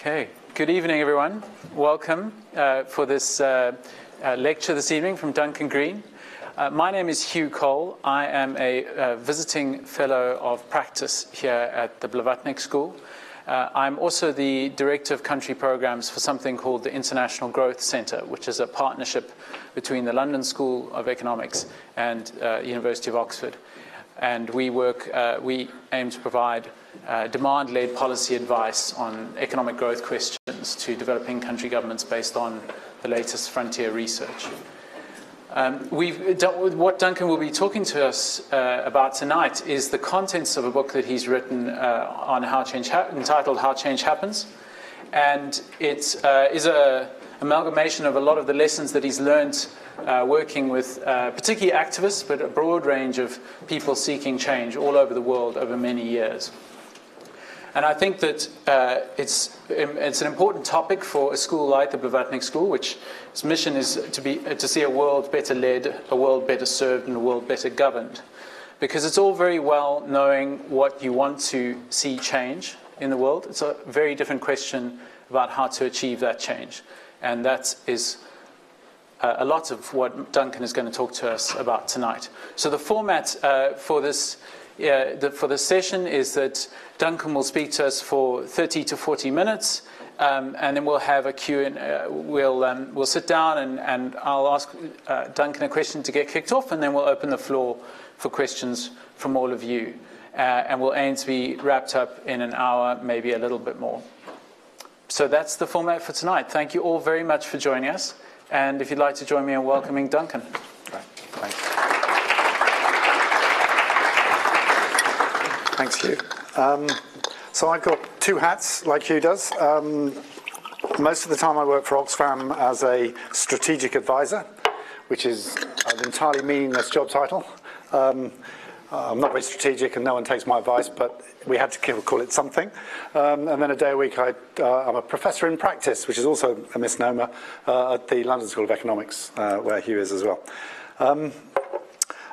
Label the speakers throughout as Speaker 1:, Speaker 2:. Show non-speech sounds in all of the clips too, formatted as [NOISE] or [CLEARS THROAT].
Speaker 1: Okay, good evening, everyone. Welcome uh, for this uh, uh, lecture this evening from Duncan Green. Uh, my name is Hugh Cole. I am a uh, visiting fellow of practice here at the Blavatnik School. Uh, I'm also the director of country programs for something called the International Growth Centre, which is a partnership between the London School of Economics and University of Oxford. And we work, we aim to provide uh, demand led policy advice on economic growth questions to developing country governments based on the latest frontier research. Um, what Duncan will be talking to us uh, about tonight is the contents of a book that he's written uh, on how change ha- entitled How Change Happens. And it uh, is an amalgamation of a lot of the lessons that he's learned uh, working with uh, particularly activists, but a broad range of people seeking change all over the world over many years. And I think that uh, it's, it's an important topic for a school like the Blavatnik School, which its mission is to, be, to see a world better led, a world better served, and a world better governed. Because it's all very well knowing what you want to see change in the world. It's a very different question about how to achieve that change. And that is uh, a lot of what Duncan is going to talk to us about tonight. So the format uh, for this the, for the session is that Duncan will speak to us for 30 to 40 minutes, um, and then we'll have a Q and uh, we'll um, we'll sit down and, and I'll ask uh, Duncan a question to get kicked off, and then we'll open the floor for questions from all of you, uh, and we'll aim to be wrapped up in an hour, maybe a little bit more. So that's the format for tonight. Thank you all very much for joining us, and if you'd like to join me in welcoming Duncan.
Speaker 2: Right. Thanks, Hugh. Um, so I've got two hats, like Hugh does. Um, most of the time I work for Oxfam as a strategic advisor, which is an entirely meaningless job title. Um, I'm not very strategic and no one takes my advice, but we had to call it something. Um, and then a day a week, I, am uh, a professor in practice, which is also a misnomer, uh, at the London School of Economics, uh, where Hugh is as well. Um,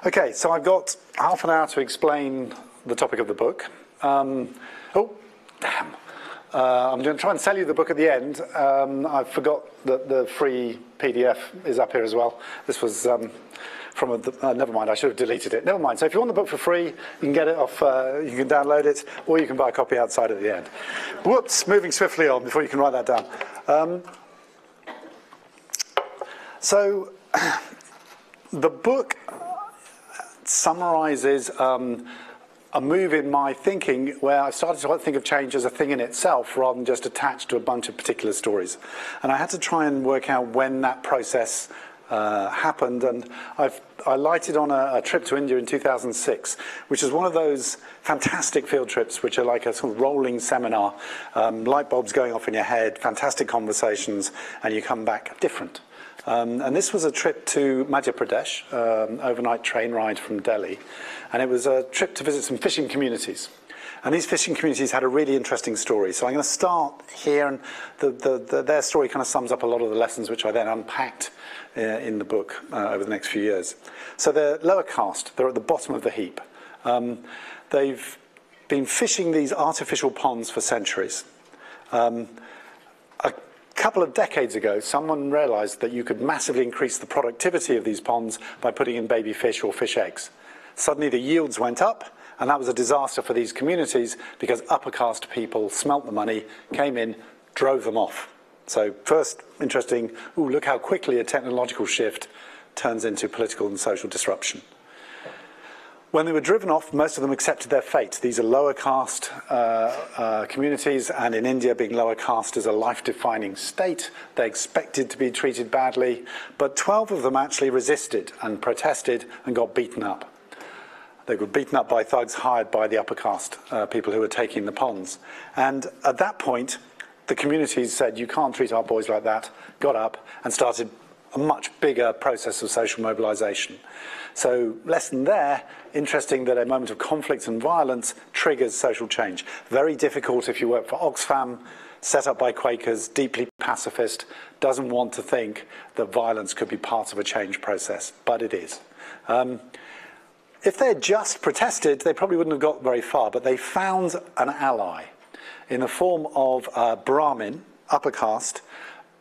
Speaker 2: okay, so I've got half an hour to explain the topic of the book. Um, oh, damn. Uh, I'm going to try and sell you the book at the end. Um, I forgot that the free PDF is up here as well. This was um, from a, uh, never mind, I should have deleted it. Never mind. So if you want the book for free, you can get it off, uh, you can download it, or you can buy a copy outside at the end. Whoops, moving swiftly on before you can write that down. Um, so [CLEARS THROAT] the book summarizes um, a move in my thinking where I started to think of change as a thing in itself rather than just attached to a bunch of particular stories. And I had to try and work out when that process uh, happened. And I've, I lighted on a, a, trip to India in 2006, which is one of those fantastic field trips, which are like a sort of rolling seminar, um, light bulbs going off in your head, fantastic conversations, and you come back different. Um, and this was a trip to Madhya Pradesh, um, overnight train ride from Delhi. And it was a trip to visit some fishing communities. And these fishing communities had a really interesting story. So I'm going to start here, and the, the, the, their story kind of sums up a lot of the lessons which I then unpacked uh, in the book uh, over the next few years. So they're lower caste, they're at the bottom of the heap. Um, they've been fishing these artificial ponds for centuries. Um, couple of decades ago, someone realized that you could massively increase the productivity of these ponds by putting in baby fish or fish eggs. Suddenly the yields went up, and that was a disaster for these communities because upper caste people smelt the money, came in, drove them off. So first, interesting, ooh, look how quickly a technological shift turns into political and social disruption. When they were driven off, most of them accepted their fate. These are lower caste uh, uh, communities, and in India, being lower caste is a life defining state. They expected to be treated badly, but 12 of them actually resisted and protested and got beaten up. They were beaten up by thugs hired by the upper caste uh, people who were taking the ponds. And at that point, the communities said, You can't treat our boys like that, got up and started a much bigger process of social mobilization. So, lesson there interesting that a moment of conflict and violence triggers social change. Very difficult if you work for Oxfam, set up by Quakers, deeply pacifist, doesn't want to think that violence could be part of a change process, but it is. Um, if they had just protested, they probably wouldn't have got very far, but they found an ally in the form of a Brahmin, upper caste,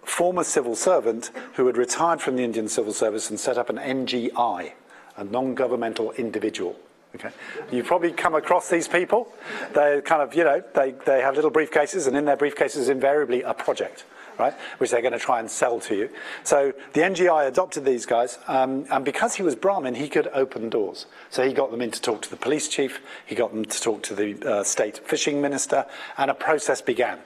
Speaker 2: former civil servant who had retired from the Indian civil service and set up an NGI, a non-governmental individual. Okay. You've probably come across these people. They kind of, you know, they, they have little briefcases, and in their briefcases, invariably a project, right, which they're going to try and sell to you. So the NGI adopted these guys, um, and because he was Brahmin, he could open doors. So he got them in to talk to the police chief, he got them to talk to the uh, state fishing minister, and a process began.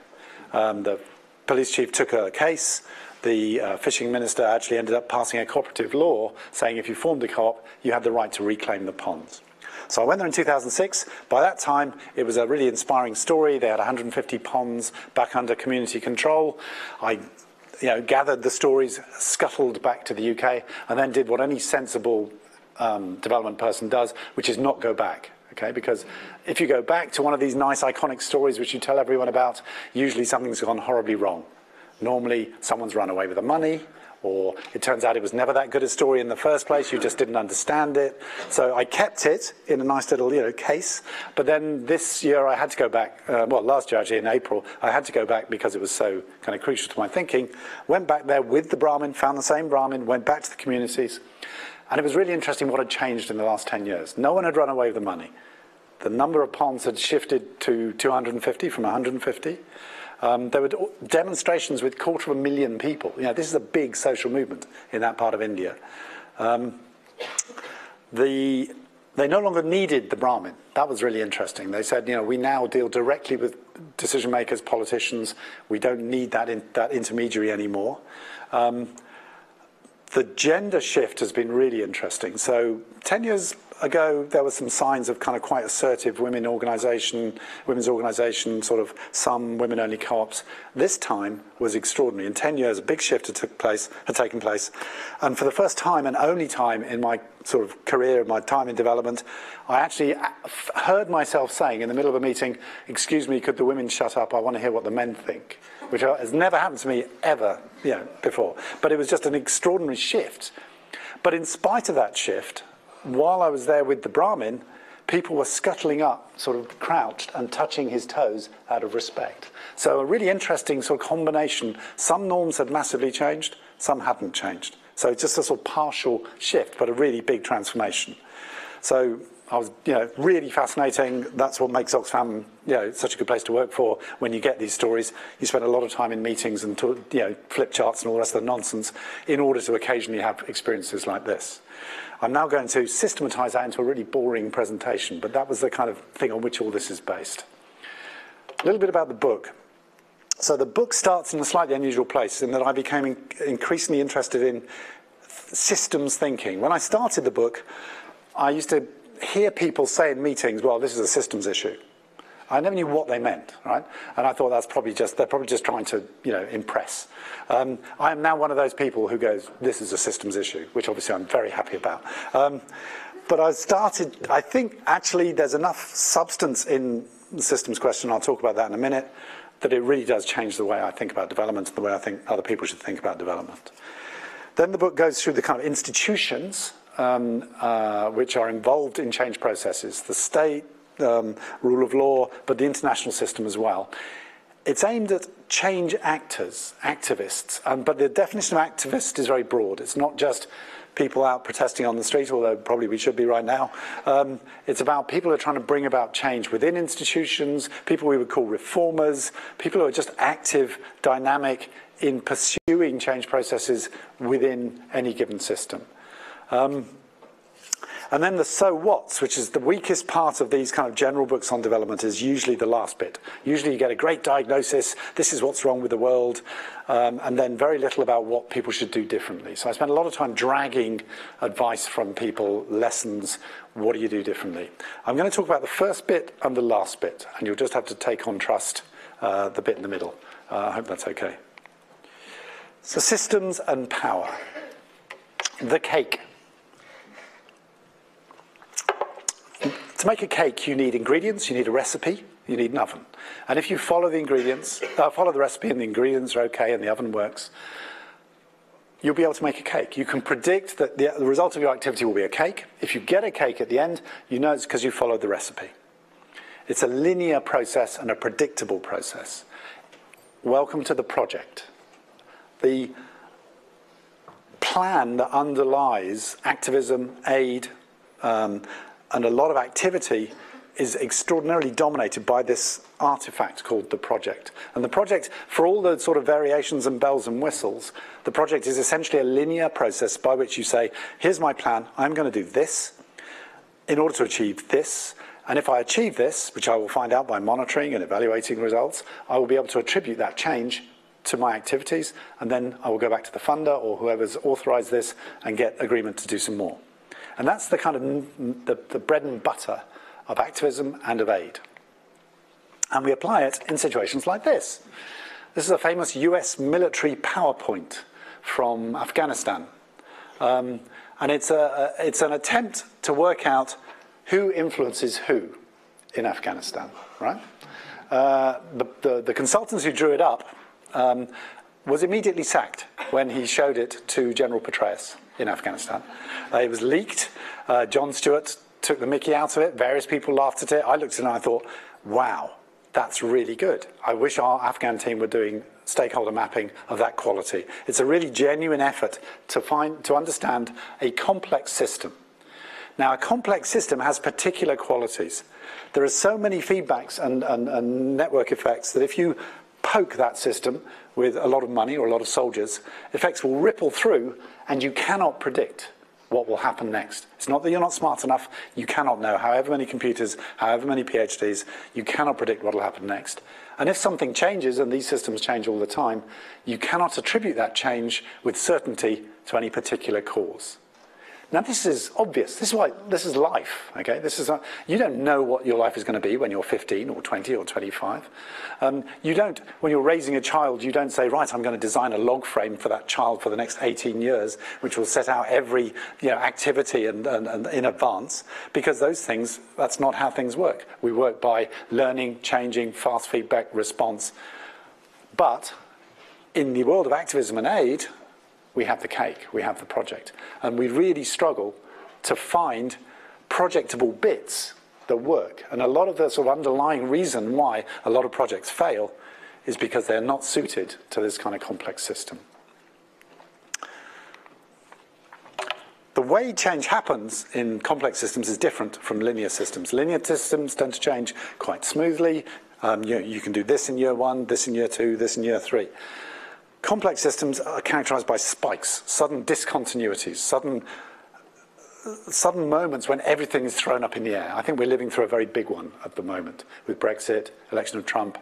Speaker 2: Um, the police chief took a case. The uh, fishing minister actually ended up passing a cooperative law saying if you formed a co-op, you had the right to reclaim the ponds. So I went there in 2006. By that time, it was a really inspiring story. They had 150 ponds back under community control. I you know, gathered the stories, scuttled back to the UK, and then did what any sensible um, development person does, which is not go back. Okay, because if you go back to one of these nice iconic stories which you tell everyone about, usually something's gone horribly wrong. Normally, someone's run away with the money, or it turns out it was never that good a story in the first place, you just didn't understand it. So I kept it in a nice little you know, case, but then this year I had to go back, uh, well, last year actually in April, I had to go back because it was so kind of crucial to my thinking. Went back there with the Brahmin, found the same Brahmin, went back to the communities, and it was really interesting what had changed in the last 10 years. No one had run away with the money. The number of ponds had shifted to 250 from 150. Um, there were demonstrations with quarter of a million people. You know, this is a big social movement in that part of India. Um, the, they no longer needed the Brahmin. That was really interesting. They said, you know, we now deal directly with decision makers, politicians. We don't need that, in, that intermediary anymore. Um, the gender shift has been really interesting. So 10 years ago, there were some signs of kind of quite assertive women organisation, women's organisation, sort of some women-only co-ops. This time was extraordinary. In 10 years, a big shift had, took place, had taken place. And for the first time and only time in my sort of career, my time in development, I actually heard myself saying in the middle of a meeting, excuse me, could the women shut up? I want to hear what the men think, which has never happened to me ever you know, before. But it was just an extraordinary shift. But in spite of that shift, while I was there with the Brahmin, people were scuttling up, sort of crouched and touching his toes out of respect. So a really interesting sort of combination. Some norms had massively changed, some hadn't changed. So it's just a sort of partial shift, but a really big transformation. So I was, you know, really fascinating. That's what makes Oxfam, you know, such a good place to work for. When you get these stories, you spend a lot of time in meetings and, you know, flip charts and all the rest of the nonsense in order to occasionally have experiences like this. I'm now going to systematize that into a really boring presentation, but that was the kind of thing on which all this is based. A little bit about the book. So the book starts in a slightly unusual place in that I became in increasingly interested in systems thinking. When I started the book, I used to hear people say in meetings, well, this is a systems issue. I never knew what they meant, right? And I thought that's probably just, they're probably just trying to, you know, impress. Um, I am now one of those people who goes, this is a systems issue, which obviously I'm very happy about. Um, but I started, I think actually there's enough substance in the systems question, I'll talk about that in a minute, that it really does change the way I think about development and the way I think other people should think about development. Then the book goes through the kind of institutions um, uh, which are involved in change processes, the state, um, rule of law, but the international system as well. It's aimed at change actors, activists, um, but the definition of activist is very broad. It's not just people out protesting on the street, although probably we should be right now. Um, it's about people who are trying to bring about change within institutions, people we would call reformers, people who are just active, dynamic in pursuing change processes within any given system. Um, and then the so what's, which is the weakest part of these kind of general books on development, is usually the last bit. Usually you get a great diagnosis, this is what's wrong with the world, um, and then very little about what people should do differently. So I spent a lot of time dragging advice from people, lessons, what do you do differently? I'm going to talk about the first bit and the last bit, and you'll just have to take on trust uh, the bit in the middle. Uh, I hope that's okay. So systems and power. The cake. To make a cake, you need ingredients, you need a recipe, you need an oven. And if you follow the ingredients, uh, follow the recipe and the ingredients are okay and the oven works, you'll be able to make a cake. You can predict that the, the result of your activity will be a cake. If you get a cake at the end, you know it's because you followed the recipe. It's a linear process and a predictable process. Welcome to the project. The plan that underlies activism, aid, um, and a lot of activity is extraordinarily dominated by this artifact called the project. And the project, for all the sort of variations and bells and whistles, the project is essentially a linear process by which you say, here's my plan, I'm going to do this in order to achieve this. And if I achieve this, which I will find out by monitoring and evaluating results, I will be able to attribute that change to my activities, and then I will go back to the funder or whoever's authorized this and get agreement to do some more. And that's the kind of the, the bread and butter of activism and of aid. And we apply it in situations like this. This is a famous US military PowerPoint from Afghanistan. Um, and it's, a, a, it's an attempt to work out who influences who in Afghanistan, right? Uh, the, the, the, consultants who drew it up um, was immediately sacked when he showed it to General Petraeus in Afghanistan. Uh, it was leaked. Uh, Jon Stewart took the mickey out of it. Various people laughed at it. I looked at it and I thought, wow, that's really good. I wish our Afghan team were doing stakeholder mapping of that quality. It's a really genuine effort to find to understand a complex system. Now, a complex system has particular qualities. There are so many feedbacks and, and, and network effects that if you poke that system with a lot of money or a lot of soldiers, effects will ripple through and you cannot predict what will happen next. It's not that you're not smart enough, you cannot know. However many computers, however many PhDs, you cannot predict what will happen next. And if something changes, and these systems change all the time, you cannot attribute that change with certainty to any particular cause. Now, this is obvious. This is why this is life. Okay, this is you don't know what your life is going to be when you're 15 or 20 or 25. Um, you don't when you're raising a child. You don't say, right, I'm going to design a log frame for that child for the next 18 years, which will set out every you know, activity and, and, and in advance, because those things that's not how things work. We work by learning, changing, fast feedback, response. But in the world of activism and aid, we have the cake, we have the project. And we really struggle to find projectable bits that work. And a lot of the sort of underlying reason why a lot of projects fail is because they're not suited to this kind of complex system. The way change happens in complex systems is different from linear systems. Linear systems tend to change quite smoothly. Um, you, you can do this in year one, this in year two, this in year three. Complex systems are characterized by spikes, sudden discontinuities, sudden, sudden moments when everything is thrown up in the air. I think we're living through a very big one at the moment with Brexit, election of Trump,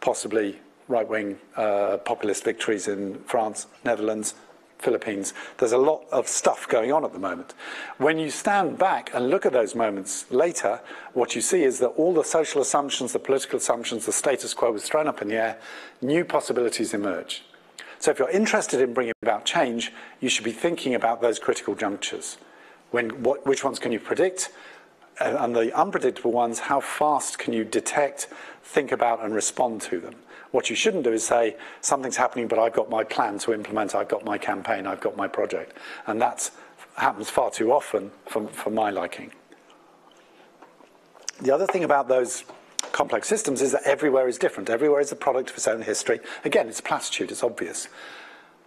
Speaker 2: possibly right-wing uh, populist victories in France, Netherlands, Philippines. There's a lot of stuff going on at the moment. When you stand back and look at those moments later, what you see is that all the social assumptions, the political assumptions, the status quo was thrown up in the air, new possibilities emerge. So if you're interested in bringing about change, you should be thinking about those critical junctures. When, what, which ones can you predict? Uh, and the unpredictable ones, how fast can you detect, think about, and respond to them? What you shouldn't do is say, something's happening, but I've got my plan to implement, I've got my campaign, I've got my project. And that happens far too often for, for my liking. The other thing about those complex systems is that everywhere is different. Everywhere is a product of its own history. Again, it's platitude, it's obvious.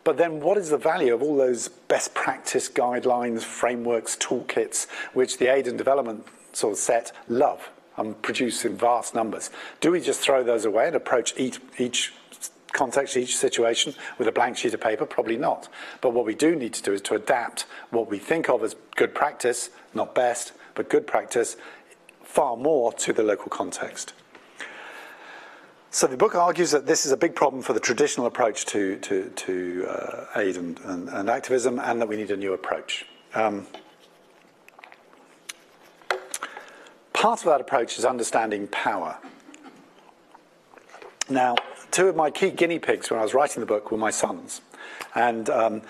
Speaker 2: But then what is the value of all those best practice guidelines, frameworks, toolkits, which the aid and development sort of set love and produce in vast numbers? Do we just throw those away and approach each, each context, each situation with a blank sheet of paper? Probably not. But what we do need to do is to adapt what we think of as good practice, not best, but good practice, far more to the local context. So the book argues that this is a big problem for the traditional approach to, to, to uh, aid and, and, and, activism and that we need a new approach. Um, part of that approach is understanding power. Now, two of my key guinea pigs when I was writing the book were my sons. And um,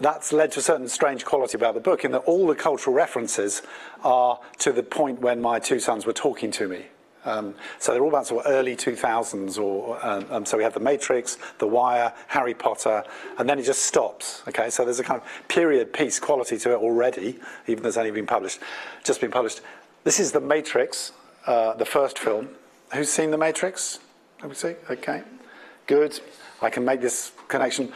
Speaker 2: that's led to a certain strange quality about the book in that all the cultural references are to the point when my two sons were talking to me. Um, so they're all about sort of early 2000s, or um, um, so we have The Matrix, The Wire, Harry Potter, and then it just stops. Okay, so there's a kind of period piece quality to it already, even though it's only been published, just been published. This is The Matrix, uh, the first film. Who's seen The Matrix? Let me see. Okay, good. I can make this connection.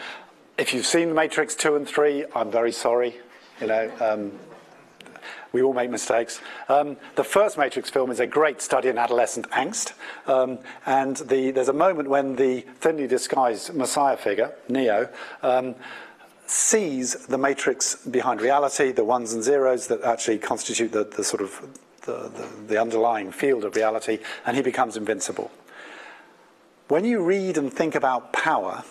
Speaker 2: If you've seen The Matrix 2 and 3, I'm very sorry. You know, um, we all make mistakes. Um, the first Matrix film is a great study in adolescent angst. Um, and the, there's a moment when the thinly disguised Messiah figure, Neo, um, sees the matrix behind reality, the ones and zeros that actually constitute the, the sort of the, the, the underlying field of reality, and he becomes invincible. When you read and think about power,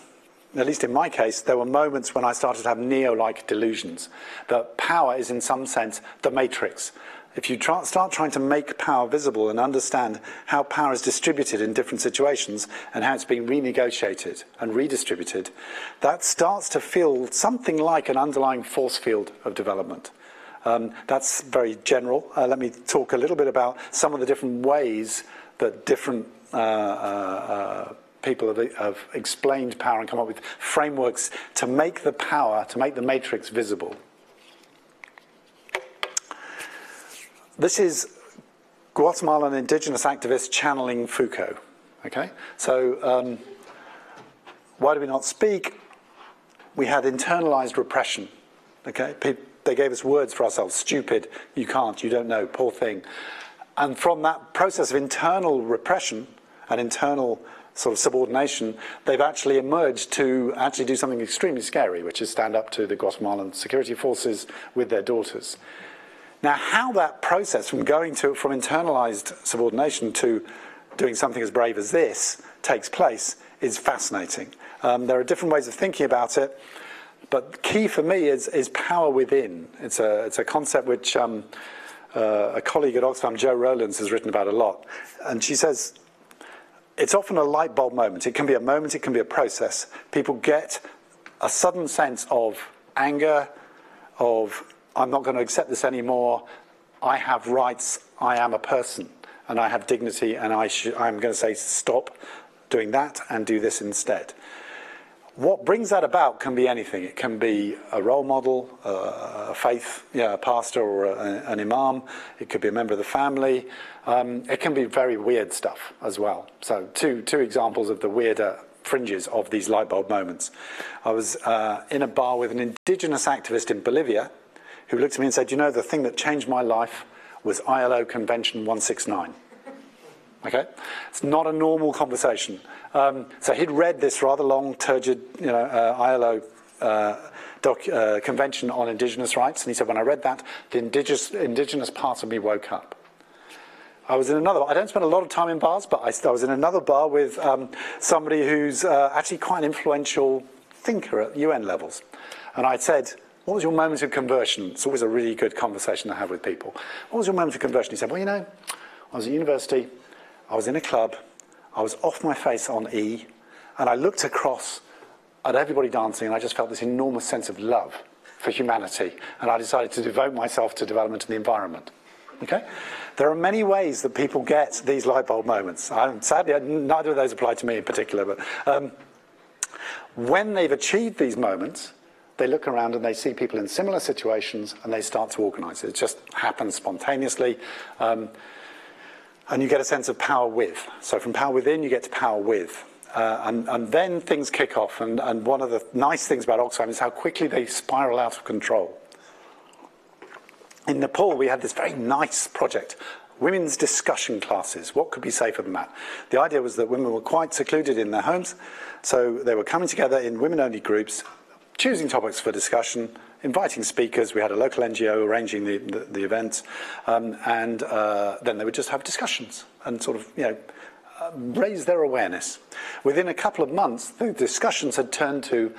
Speaker 2: at least in my case, there were moments when I started to have Neo-like delusions. That power is in some sense the matrix. If you start trying to make power visible and understand how power is distributed in different situations and how it's being renegotiated and redistributed, that starts to feel something like an underlying force field of development. Um, that's very general. Uh, let me talk a little bit about some of the different ways that different uh, uh, uh people have, have explained power and come up with frameworks to make the power, to make the matrix visible. This is Guatemalan indigenous activists channeling Foucault. Okay, so um, why do we not speak? We had internalized repression. Okay, they gave us words for ourselves: stupid, you can't, you don't know, poor thing. And from that process of internal repression and internal sort of subordination, they've actually emerged to actually do something extremely scary, which is stand up to the Guatemalan security forces with their daughters. Now, how that process from going to from internalized subordination to doing something as brave as this takes place is fascinating. Um, there are different ways of thinking about it, but key for me is, is power within. It's a, it's a concept which um, uh, a colleague at Oxfam, Jo Rowlands, has written about a lot. And she says it's often a light bulb moment. It can be a moment, it can be a process. People get a sudden sense of anger, of I'm not going to accept this anymore. I have rights. I am a person and I have dignity and I I'm going to say stop doing that and do this instead. What brings that about can be anything. It can be a role model, a faith, yeah, a pastor or a, an imam. It could be a member of the family. Um, it can be very weird stuff as well. So two, two examples of the weirder fringes of these light bulb moments. I was uh, in a bar with an indigenous activist in Bolivia who looked at me and said, you know, the thing that changed my life was ILO Convention 169. Okay? It's not a normal conversation. Um, so he'd read this rather long, turgid, you know, uh, ILO uh, doc, uh, convention on indigenous rights, and he said, when I read that, the indigenous, indigenous part of me woke up. I was in another. I don't spend a lot of time in bars, but I, I was in another bar with um, somebody who's uh, actually quite an influential thinker at UN levels, and I said, "What was your moment of conversion?" It's always a really good conversation to have with people. What was your moment of conversion? He said, "Well, you know, I was at university. I was in a club. I was off my face on E, and I looked across at everybody dancing, and I just felt this enormous sense of love for humanity, and I decided to devote myself to development of the environment. Okay? There are many ways that people get these light bulb moments. I'm, sadly, neither of those apply to me in particular, but um, when they've achieved these moments, they look around and they see people in similar situations and they start to organize. It just happens spontaneously. Um, and you get a sense of power with. So from power within, you get to power with. Uh, and, and, then things kick off. And, and, one of the nice things about Oxfam is how quickly they spiral out of control. In Nepal, we had this very nice project women's discussion classes. What could be safer than that? The idea was that women were quite secluded in their homes, so they were coming together in women only groups, choosing topics for discussion, inviting speakers. We had a local NGO arranging the, the, the event, um, and uh, then they would just have discussions and sort of, you know, uh, raise their awareness. Within a couple of months, the discussions had turned to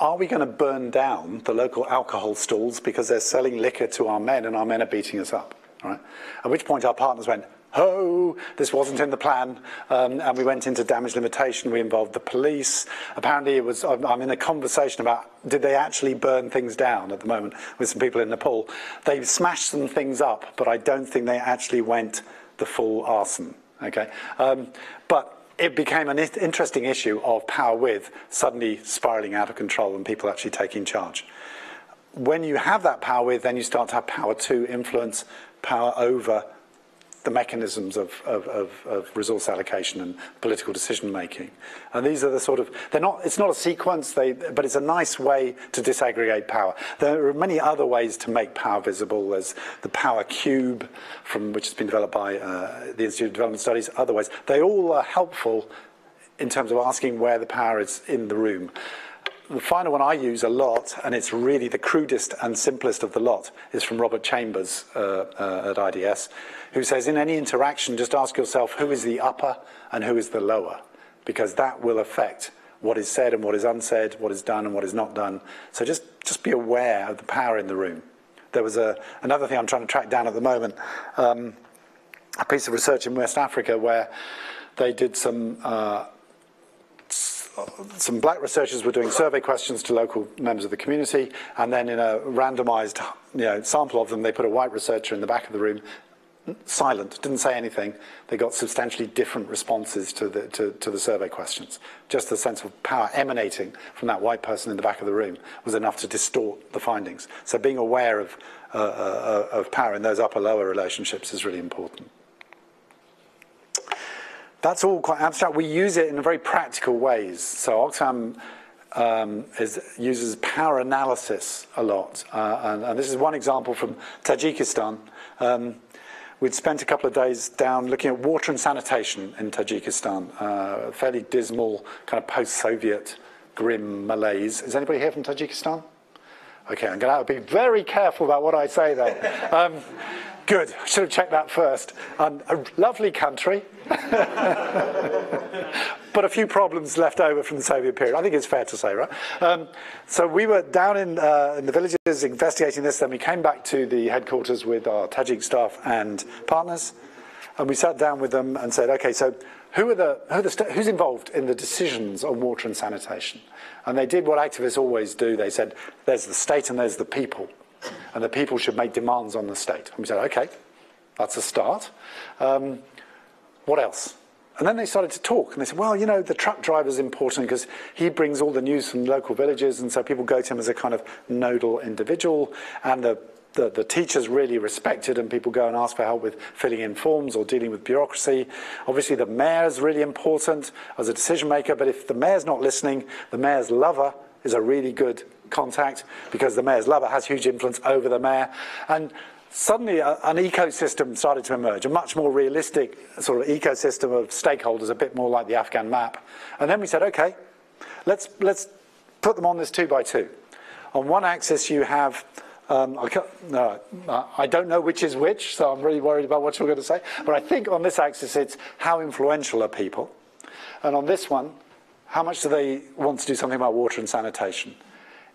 Speaker 2: are we going to burn down the local alcohol stalls because they're selling liquor to our men and our men are beating us up? Right? At which point our partners went, ho, this wasn't in the plan. Um, and we went into damage limitation. We involved the police. Apparently, it was, I'm in a conversation about did they actually burn things down at the moment with some people in Nepal. They smashed some things up, but I don't think they actually went the full arson. Okay? Um, but it became an interesting issue of power with suddenly spiraling out of control and people actually taking charge. When you have that power with, then you start to have power to influence, power over the mechanisms of, of, of, of, resource allocation and political decision making. And these are the sort of, they're not, it's not a sequence, they, but it's a nice way to disaggregate power. There are many other ways to make power visible. There's the power cube, from which has been developed by uh, the Institute of Development Studies, other ways. They all are helpful in terms of asking where the power is in the room. The final one I use a lot, and it's really the crudest and simplest of the lot, is from Robert Chambers uh, uh, at IDS, who says in any interaction, just ask yourself who is the upper and who is the lower, because that will affect what is said and what is unsaid, what is done and what is not done. So just, just be aware of the power in the room. There was a, another thing I'm trying to track down at the moment, um, a piece of research in West Africa where they did some uh, some black researchers were doing survey questions to local members of the community, and then in a randomized you know, sample of them, they put a white researcher in the back of the room, silent, didn't say anything. They got substantially different responses to the, to, to the survey questions. Just the sense of power emanating from that white person in the back of the room was enough to distort the findings. So being aware of, uh, uh, of power in those upper-lower relationships is really important. That's all quite abstract. We use it in very practical ways. So Oxfam um, is, uses power analysis a lot. Uh, and, and, this is one example from Tajikistan. Um, we'd spent a couple of days down looking at water and sanitation in Tajikistan, uh, fairly dismal, kind of post-Soviet grim malaise. Is anybody here from Tajikistan? Okay, I'm going to be very careful about what I say there. [LAUGHS] Um, Good. Should have checked that first. Um, a lovely country, but a few problems left over from the Soviet period. I think it's fair to say, right? Um, so we were down in, uh, in the villages investigating this. Then we came back to the headquarters with our Tajik staff and partners, and we sat down with them and said, okay, so who are the, who are the who's involved in the decisions on water and sanitation? And they did what activists always do. They said, there's the state and there's the people and the people should make demands on the state. And we said, okay, that's a start. Um, what else? And then they started to talk, and they said, well, you know, the truck driver is important because he brings all the news from local villages, and so people go to him as a kind of nodal individual, and the the, the teacher's really respected and people go and ask for help with filling in forms or dealing with bureaucracy. Obviously, the mayor's really important as a decision maker, but if the mayor's not listening, the mayor's lover is a really good contact because the mayor's lover has huge influence over the mayor. And suddenly a, an ecosystem started to emerge, a much more realistic sort of ecosystem of stakeholders, a bit more like the Afghan map. And then we said, okay, let's, let's put them on this two by two. On one axis, you have um, I, no, I, don't know which is which, so I'm really worried about what you're going to say. But I think on this axis, it's how influential are people. And on this one, how much do they want to do something about water and sanitation?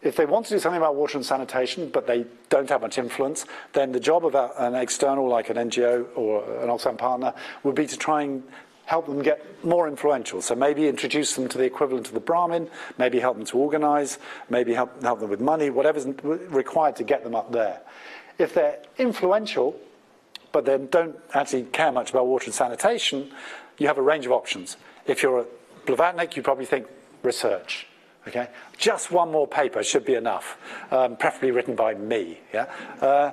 Speaker 2: If they want to do something about water and sanitation, but they don't have much influence, then the job of an external, like an NGO or an Oxfam partner, would be to try and help them get more influential. So maybe introduce them to the equivalent of the Brahmin, maybe help them to organize, maybe help, help them with money, whatever's required to get them up there. If they're influential, but then don't actually care much about water and sanitation, you have a range of options. If you're a Blavatnik, you probably think research. Okay, just one more paper should be enough, um, preferably written by me. Yeah, uh,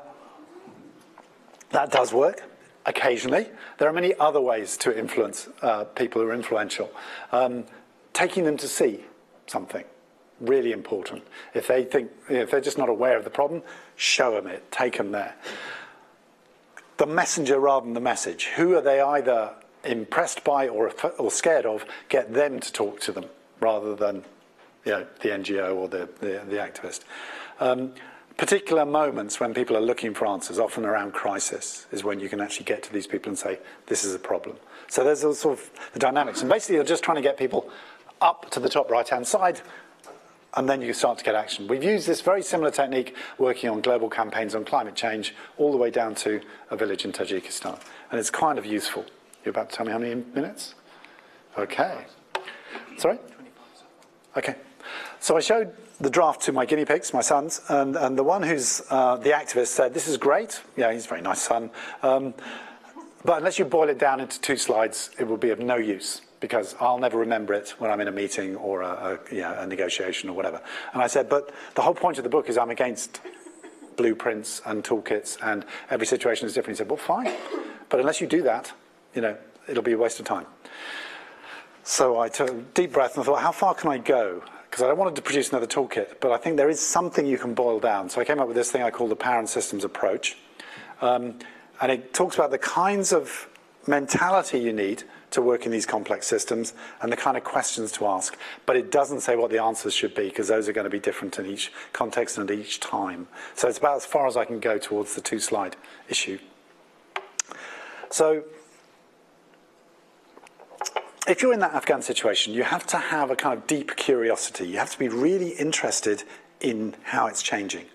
Speaker 2: that does work occasionally. There are many other ways to influence uh, people who are influential. Um, taking them to see something, really important. If they think, if they're just not aware of the problem, show them it, take them there. The messenger rather than the message. Who are they either impressed by or, or scared of, get them to talk to them rather than you know, the NGO or the, the, the activist. Um, particular moments when people are looking for answers, often around crisis, is when you can actually get to these people and say, this is a problem. So there's a sort of the dynamics. And basically, you're just trying to get people up to the top right-hand side, and then you start to get action. We've used this very similar technique working on global campaigns on climate change all the way down to a village in Tajikistan. And it's kind of useful. You're about to tell me how many minutes? Okay. Sorry? Okay. So I showed the draft to my guinea pigs, my sons, and, and the one who's uh, the activist said, this is great. Yeah, he's a very nice son. Um, but unless you boil it down into two slides, it will be of no use because I'll never remember it when I'm in a meeting or a, a, a negotiation or whatever. And I said, but the whole point of the book is I'm against blueprints and toolkits and every situation is different. He said, well, fine But unless you do that, you know, it'll be a waste of time. So I took a deep breath and thought, how far can I go? Because I wanted to produce another toolkit, but I think there is something you can boil down. So I came up with this thing I call the and systems approach. Um, and it talks about the kinds of mentality you need to work in these complex systems and the kind of questions to ask. But it doesn't say what the answers should be because those are going to be different in each context and each time. So it's about as far as I can go towards the two slide issue. So if you're in that Afghan situation, you have to have a kind of deep curiosity. You have to be really interested in how it's changing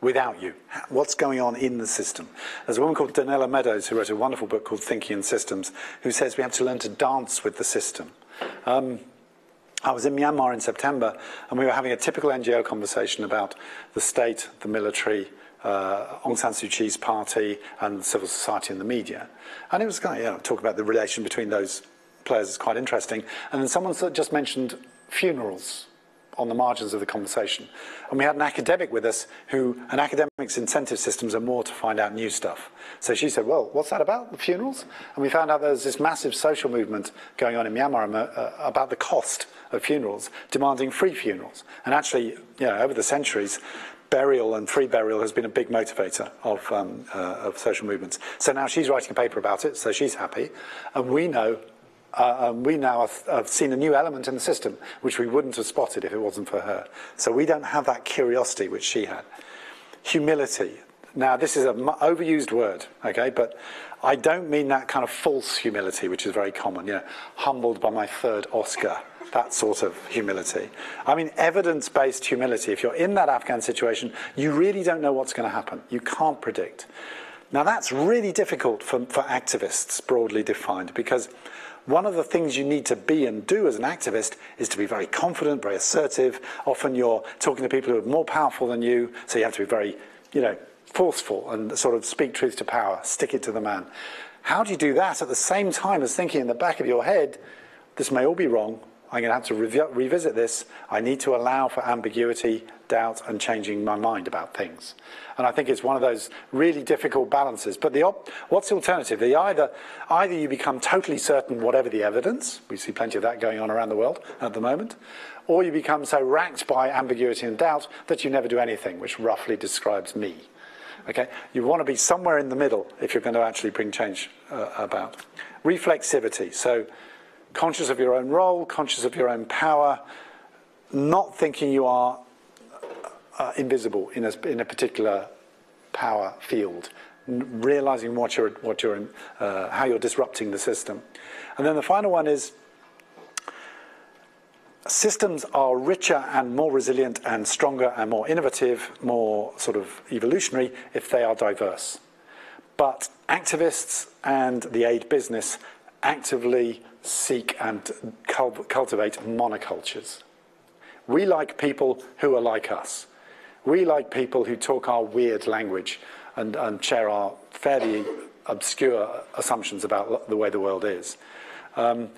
Speaker 2: without you. What's going on in the system? There's a woman called Donella Meadows who wrote a wonderful book called Thinking in Systems who says we have to learn to dance with the system. Um, I was in Myanmar in September and we were having a typical NGO conversation about the state, the military, uh, Aung San Suu Kyi's party and civil society and the media. And it was kind of, you know, talk about the relation between those players is quite interesting. And then someone just mentioned funerals on the margins of the conversation. And we had an academic with us who, an academic's incentive systems are more to find out new stuff. So she said, well, what's that about, the funerals? And we found out there's this massive social movement going on in Myanmar uh, about the cost of funerals, demanding free funerals. And actually, you know, over the centuries, burial and free burial has been a big motivator of, um, uh, of social movements. So now she's writing a paper about it, so she's happy. And we know uh, um, we now have, have, seen a new element in the system which we wouldn't have spotted if it wasn't for her. So we don't have that curiosity which she had. Humility. Now, this is an overused word, okay, but I don't mean that kind of false humility, which is very common, you know, humbled by my third Oscar, that sort of humility. I mean evidence based humility. If you're in that Afghan situation, you really don't know what's going to happen. You can't predict. Now, that's really difficult for, for activists, broadly defined, because one of the things you need to be and do as an activist is to be very confident, very assertive. Often you're talking to people who are more powerful than you, so you have to be very, you know, forceful and sort of speak truth to power, stick it to the man. How do you do that at the same time as thinking in the back of your head, this may all be wrong, I'm going to have to re revisit this. I need to allow for ambiguity, doubt, and changing my mind about things. And I think it's one of those really difficult balances. But the what's the alternative? The either, either you become totally certain, whatever the evidence, we see plenty of that going on around the world at the moment, or you become so racked by ambiguity and doubt that you never do anything, which roughly describes me. Okay? You want to be somewhere in the middle if you're going to actually bring change uh, about. Reflexivity. So conscious of your own role, conscious of your own power, not thinking you are uh, invisible in a, in a particular power field, realizing what you're, what you're in, uh, how you're disrupting the system. And then the final one is systems are richer and more resilient and stronger and more innovative, more sort of evolutionary if they are diverse. But activists and the aid business actively seek and cultivate monocultures. We like people who are like us. We like people who talk our weird language and, and share our fairly obscure assumptions about the way the world is. Um,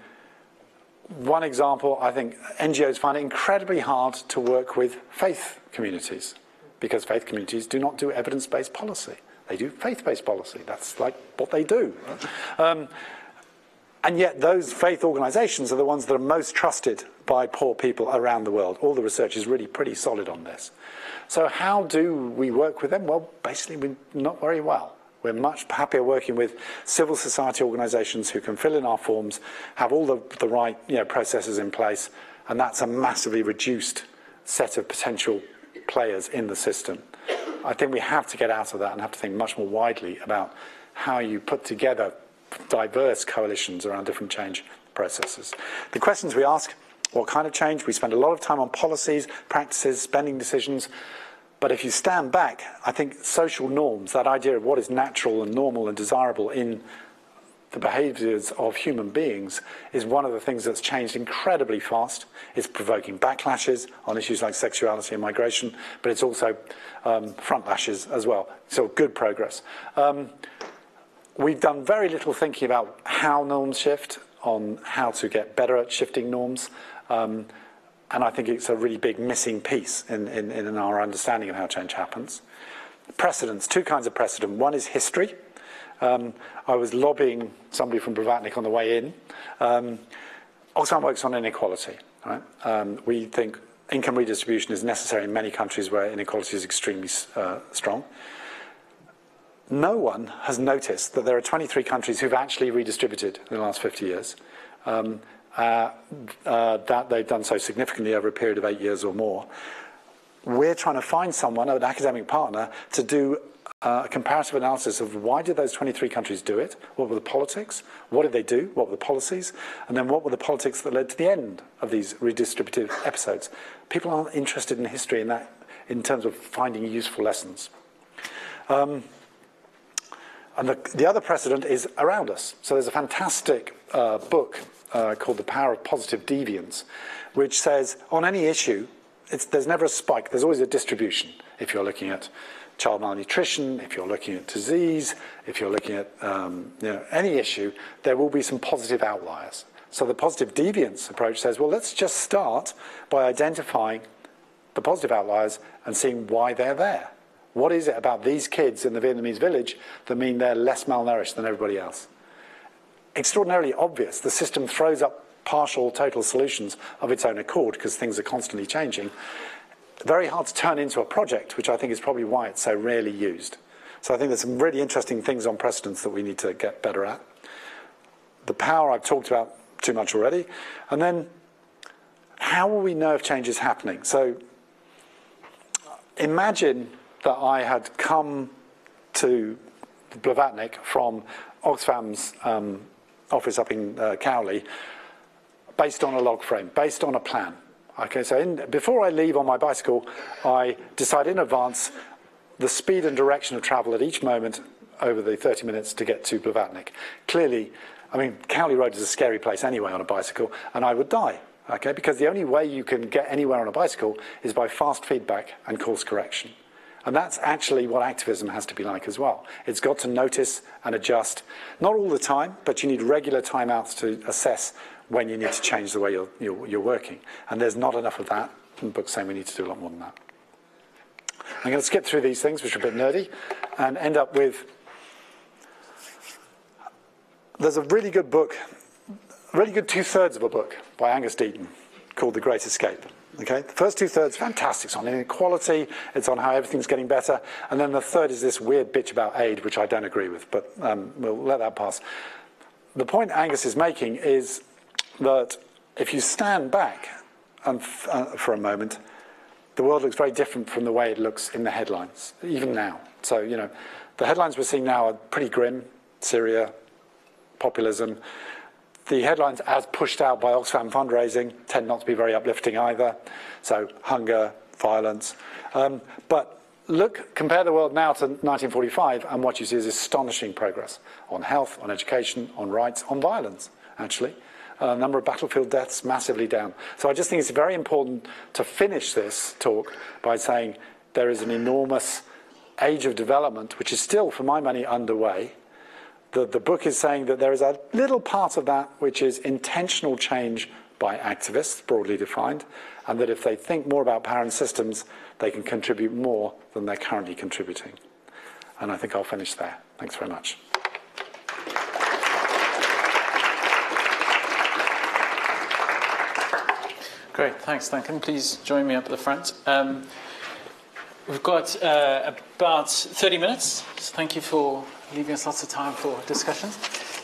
Speaker 2: one example, I think NGOs find it incredibly hard to work with faith communities because faith communities do not do evidence-based policy. They do faith-based policy. That's like what they do. Um, and yet those faith organizations are the ones that are most trusted by poor people around the world. All the research is really pretty solid on this. So how do we work with them? Well, basically, we're not very well. We're much happier working with civil society organizations who can fill in our forms, have all the, the right you know, processes in place, and that's a massively reduced set of potential players in the system. I think we have to get out of that and have to think much more widely about how you put together diverse coalitions around different change processes. The questions we ask, what kind of change? We spend a lot of time on policies, practices, spending decisions. But if you stand back, I think social norms, that idea of what is natural and normal and desirable in the behaviours of human beings is one of the things that's changed incredibly fast. It's provoking backlashes on issues like sexuality and migration, but it's also um, frontlashes as well. So good progress. Um, We've done very little thinking about how norms shift, on how to get better at shifting norms. Um, and I think it's a really big missing piece in, in, in our understanding of how change happens. Precedents, two kinds of precedent. One is history, um, I was lobbying somebody from Blavatnik on the way in. Um, Oxfam works on inequality. Right? Um, we think income redistribution is necessary in many countries where inequality is extremely uh, strong. No one has noticed that there are 23 countries who've actually redistributed in the last 50 years. Um, uh, uh, that they've done so significantly over a period of eight years or more. We're trying to find someone, an academic partner, to do uh, a comparative analysis of why did those 23 countries do it? What were the politics? What did they do? What were the policies? And then what were the politics that led to the end of these redistributive episodes? People aren't interested in history in that, in terms of finding useful lessons. Um, and the, the, other precedent is around us. So there's a fantastic uh, book uh, called The Power of Positive Deviance, which says on any issue, there's never a spike, there's always a distribution if you're looking at child malnutrition, if you're looking at disease, if you're looking at um, you know, any issue, there will be some positive outliers. So the positive deviance approach says, well, let's just start by identifying the positive outliers and seeing why they're there. What is it about these kids in the Vietnamese village that mean they're less malnourished than everybody else? Extraordinarily obvious. The system throws up partial, total solutions of its own accord because things are constantly changing very hard to turn into a project, which I think is probably why it's so rarely used. So I think there's some really interesting things on precedents that we need to get better at. The power I've talked about too much already. And then how will we know if change is happening? So imagine that I had come to Blavatnik from Oxfam's um, office up in uh, Cowley based on a log frame, based on a plan. Okay, so in, before I leave on my bicycle, I decide in advance the speed and direction of travel at each moment over the 30 minutes to get to Blavatnik. Clearly, I mean, Cowley Road is a scary place anyway on a bicycle, and I would die, okay, because the only way you can get anywhere on a bicycle is by fast feedback and course correction. And that's actually what activism has to be like as well. It's got to notice and adjust, not all the time, but you need regular timeouts to assess when you need to change the way you're, you're, you're working. And there's not enough of that. And the book's saying we need to do a lot more than that. I'm going to skip through these things, which are a bit nerdy, and end up with. There's a really good book, really good two thirds of a book by Angus Deaton called The Great Escape. Okay, the first two thirds, fantastic. It's on inequality, it's on how everything's getting better, and then the third is this weird bitch about aid, which I don't agree with, but um, we'll let that pass. The point Angus is making is that if you stand back and, uh, for a moment, the world looks very different from the way it looks in the headlines, even now. So, you know, the headlines we're seeing now are pretty grim Syria, populism. The headlines, as pushed out by Oxfam fundraising, tend not to be very uplifting either. So, hunger, violence. Um, but look, compare the world now to 1945, and what you see is astonishing progress on health, on education, on rights, on violence, actually uh, number of battlefield deaths massively down. So I just think it's very important to finish this talk by saying there is an enormous age of development, which is still, for my money, underway. The, the book is saying that there is a little part of that which is intentional change by activists, broadly defined, and that if they think more about power and systems, they can contribute more than they're currently contributing. And I think I'll finish there. Thanks very much.
Speaker 1: Great, thanks, Duncan. Please join me up at the front. Um, we've got uh, about 30 minutes, so thank you for leaving us lots of time for discussion.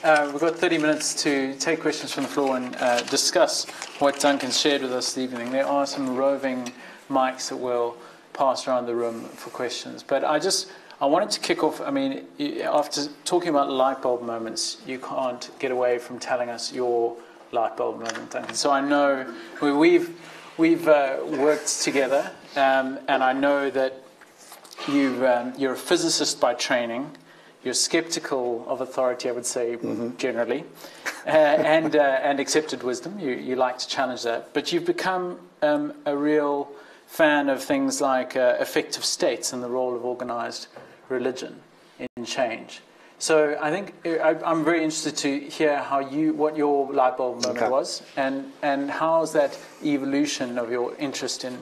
Speaker 1: Uh, we've got 30 minutes to take questions from the floor and uh, discuss what Duncan shared with us this evening. There are some roving mics that will pass around the room for questions. But I just I wanted to kick off. I mean, after talking about light bulb moments, you can't get away from telling us your light bulb moment. And so I know we've, we've uh, worked together, um, and I know that you um, you're a physicist by training. You're skeptical of authority, I would say, mm-hmm. generally, uh, [LAUGHS] and, uh, and accepted wisdom. You, you like to challenge that. But you've become um, a real fan of things like uh, effective states and the role of organized religion in change. So I think I, am very interested to hear how you, what your light bulb moment okay. was, and and how's that evolution of your interest in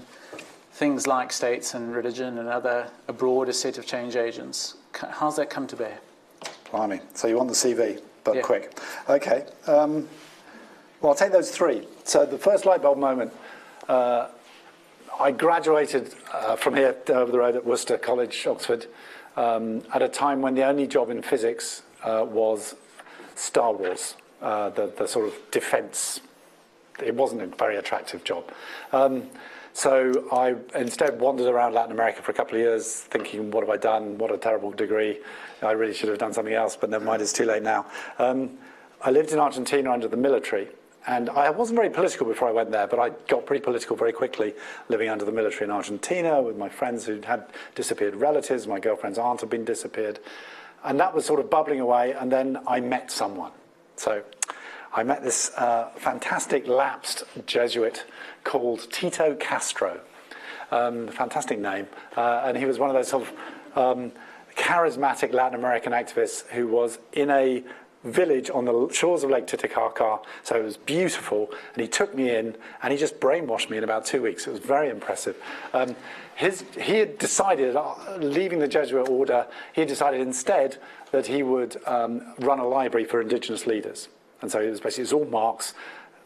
Speaker 1: things like states and religion and other a broader set of change agents. How's that come to bear?
Speaker 2: Blimey. So you want the CV, but
Speaker 1: Yeah.
Speaker 2: quick. Okay. Um, well, I'll take those three. So the first light bulb moment, uh, I graduated uh, from here over the road at Worcester College, Oxford, um, at a time when the only job in physics uh, was Star Wars, uh, the, the sort of defense. It wasn't a very attractive job. Um, so I instead wandered around Latin America for a couple of years, thinking, what have I done? What a terrible degree. I really should have done something else, but never mind, it's too late now. Um, I lived in Argentina under the military, and I wasn't very political before I went there, but I got pretty political very quickly living under the military in Argentina with my friends who'd had disappeared relatives. My girlfriend's aunt had been disappeared. And that was sort of bubbling away, and then I met someone. So I met this uh, fantastic lapsed Jesuit called Tito Castro. Um, fantastic name. Uh, and he was one of those sort of um, charismatic Latin American activists who was in a village on the shores of Lake Titicaca. So it was beautiful. And he took me in and he just brainwashed me in about two weeks. It was very impressive. Um, his, he had decided, uh, leaving the Jesuit order, he had decided instead that he would um, run a library for indigenous leaders. And so it was basically all Marx,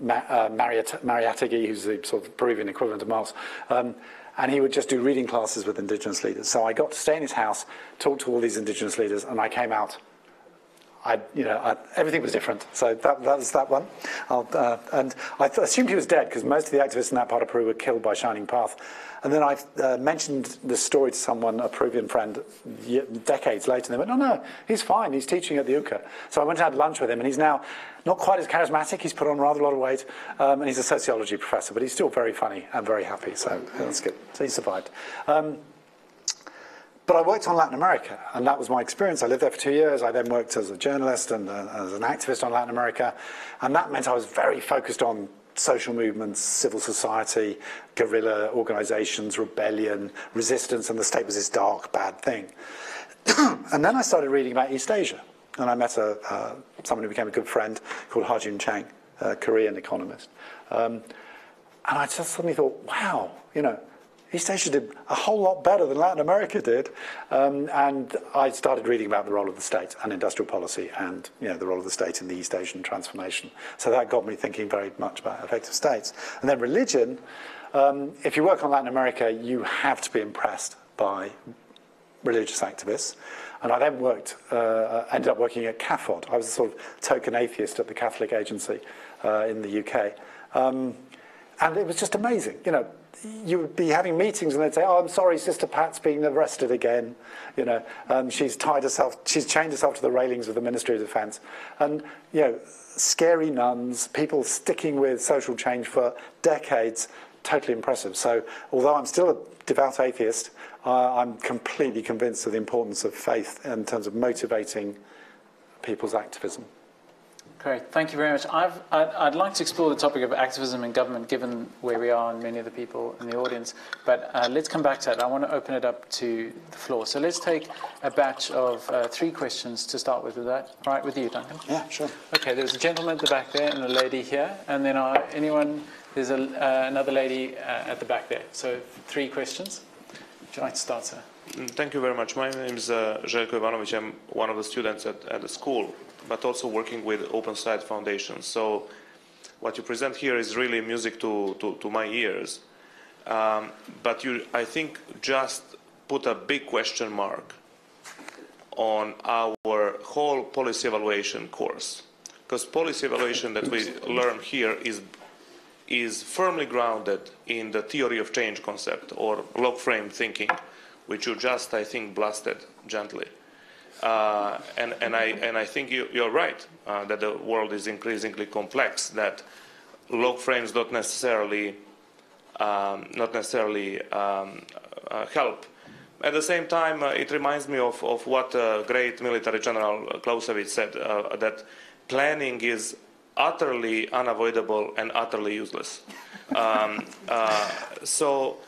Speaker 2: Ma- uh, Mariat- Mariátegui, who's the sort of Peruvian equivalent of Marx, um, and he would just do reading classes with indigenous leaders. So I got to stay in his house, talk to all these indigenous leaders, and I came out. I, you know, I, everything was different. So that, that was that one. Uh, and I assumed he was dead because most of the activists in that part of Peru were killed by Shining Path. And then I uh, mentioned the story to someone, a Peruvian friend, decades later, and they went, no, no, he's fine. He's teaching at the UCA. So I went and had lunch with him, and he's now not quite as charismatic. He's put on rather a lot of weight, um, and he's a sociology professor, but he's still very funny and very happy. So that's good. So he survived. Um, but I worked on Latin America, and that was my experience. I lived there for two years. I then worked as a journalist and uh, as an activist on Latin America, and that meant I was very focused on social movements, civil society, guerrilla organizations, rebellion, resistance, and the state was this dark, bad thing. [CLEARS THROAT] and then I started reading about East Asia, and I met a, uh, someone who became a good friend called Ha-Joon Chang, a Korean economist. Um, and I just suddenly thought, wow, you know, East Asia did a whole lot better than Latin America did. Um, and I started reading about the role of the state and industrial policy and you know, the role of the state in the East Asian transformation. So that got me thinking very much about effective states. And then religion, um, if you work on Latin America, you have to be impressed by religious activists. And I then worked, uh, ended up working at CAFOD. I was a sort of token atheist at the Catholic Agency uh, in the UK. Um, and it was just amazing. You know, you would be having meetings and they'd say, "Oh, I'm sorry, Sister Pat's being arrested again." You know, um, she's tied herself, she's chained herself to the railings of the Ministry of Defence, and you know, scary nuns, people sticking with social change for decades. Totally impressive. So, although I'm still a devout atheist, uh, I'm completely convinced of the importance of faith in terms of motivating people's activism.
Speaker 1: Great, thank you very much. I've, I'd, I'd like to explore the topic of activism in government, given where we are and many of the people in the audience. But uh, let's come back to that. I want to open it up to the floor. So let's take a batch of uh, three questions to start with. Is that all right with you, Duncan?
Speaker 2: Yeah, sure.
Speaker 1: Okay, there's a gentleman at the back there and a lady here. And then uh, anyone, there's a, uh, another lady uh, at the back there. So three questions. Would you like to start, sir?
Speaker 3: Mm, Thank you very much. My name is uh, Ivanovic. I'm one of the students at, at the school, but also working with Open Society Foundation. So what you present here is really music to, to, to my ears. Um, but you, I think, just put a big question mark on our whole policy evaluation course. Because policy evaluation that we learn here is is firmly grounded in the theory of change concept or log frame thinking, which you just, I think, blasted gently. Uh, and, and, I, and I think you, you're right uh, that the world is increasingly complex, that log frames don't necessarily, um, not necessarily um, uh, help. At the same time, uh, it reminds me of, of what uh, great military general Clausewitz said, uh, that planning is utterly unavoidable and utterly useless. Um, uh, so,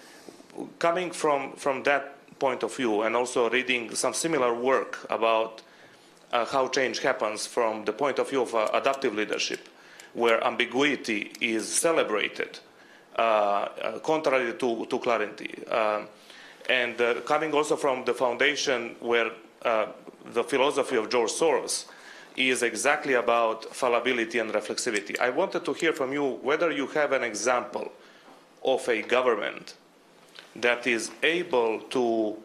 Speaker 3: coming from, from that point of view, and also reading some similar work about uh, how change happens from the point of view of uh, adaptive leadership, where ambiguity is celebrated, uh, uh, contrary to, to clarity. Um, and uh, coming also from the foundation where the philosophy of George Soros is exactly about fallibility and reflexivity. I wanted to hear from you whether you have an example of a government that is able to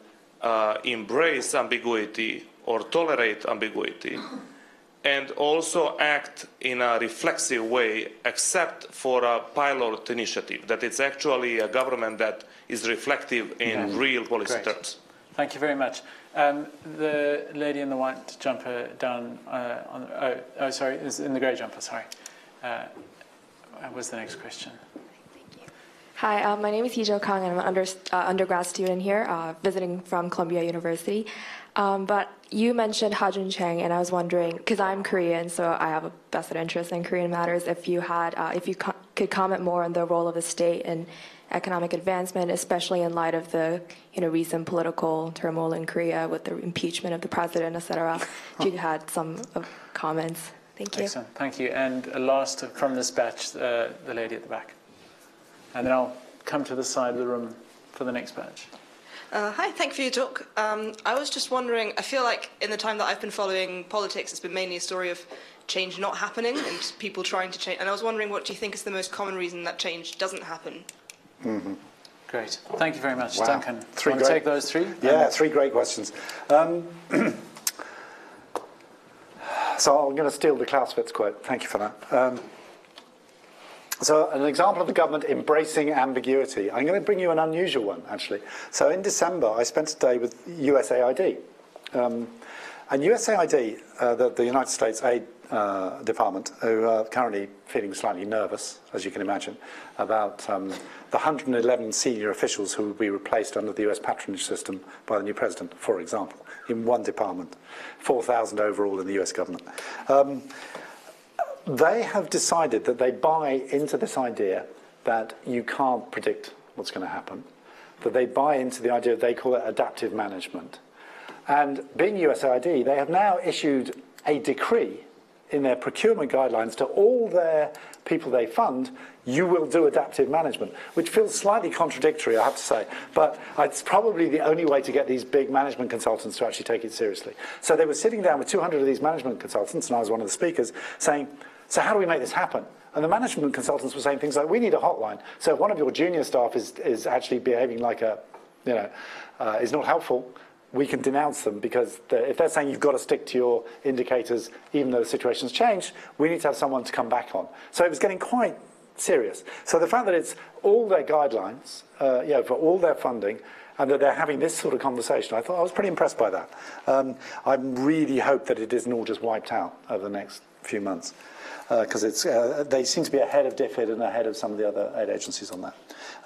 Speaker 3: uh, embrace ambiguity or tolerate ambiguity and also act in a reflexive way except for a pilot initiative, that it's actually a government that is reflective in
Speaker 1: Yeah.
Speaker 3: real policy
Speaker 1: Great.
Speaker 3: terms.
Speaker 1: Thank you very much. Um, the lady in the white jumper down uh, on, oh, oh, sorry, is in the grey jumper, sorry. Uh, was the next question?
Speaker 4: Hi, uh, my name is Heejo Kang, and I'm an under, uh, undergrad student here, uh, visiting from Columbia University. Um, but you mentioned Ha-Joon Chang, and I was wondering, because I'm Korean, so I have a vested interest in Korean matters. If you had, uh, if you co- could comment more on the role of the state in economic advancement, especially in light of the, you know, recent political turmoil in Korea with the impeachment of the president, etc. cetera. you had some uh, comments, thank you.
Speaker 1: Excellent, thank you. And last from this batch, uh, the lady at the back. And then I'll come to the side of the room for the next batch.
Speaker 5: Uh, hi, thank you for your talk. Um, I was just wondering, I feel like in the time that I've been following politics, it's been mainly a story of change not happening and people trying to change. And I was wondering, what do you think is the most common reason that change doesn't happen?
Speaker 1: Great, thank you very much,
Speaker 2: Wow.
Speaker 1: Duncan.
Speaker 2: Three
Speaker 1: Want
Speaker 2: great-
Speaker 1: take those three?
Speaker 2: Yeah, three great questions. Um, [CLEARS THROAT] so I'm going to steal the Clausewitz quote. Thank you for that. Um, so an example of the government embracing ambiguity. I'm going to bring you an unusual one, actually. So in December, I spent a day with USAID. Um, and USAID, uh, the, the United States Aid uh, Department, who are currently feeling slightly nervous, as you can imagine, about um, the 111 senior officials who will be replaced under the US patronage system by the new president, for example, in one department, 4,000 overall in the US government. Um, they have decided that they buy into this idea that you can't predict what's going to happen, that they buy into the idea, they call it adaptive management. And being USAID, they have now issued a decree in their procurement guidelines to all their people they fund, you will do adaptive management, which feels slightly contradictory, I have to say. But it's probably the only way to get these big management consultants to actually take it seriously. So they were sitting down with 200 of these management consultants, and I was one of the speakers, saying, so how do we make this happen? And the management consultants were saying things like, we need a hotline. So if one of your junior staff is, is actually behaving like a, you know, uh, is not helpful, we can denounce them because the, if they're saying you've got to stick to your indicators, even though the situation's changed, we need to have someone to come back on. So it was getting quite serious. So the fact that it's all their guidelines, uh, know, for all their funding, and that they're having this sort of conversation, I thought I was pretty impressed by that. Um, I really hope that it isn't all just wiped out over the next few months because uh, it's uh, they seem to be ahead of DFID and ahead of some of the other aid agencies on that.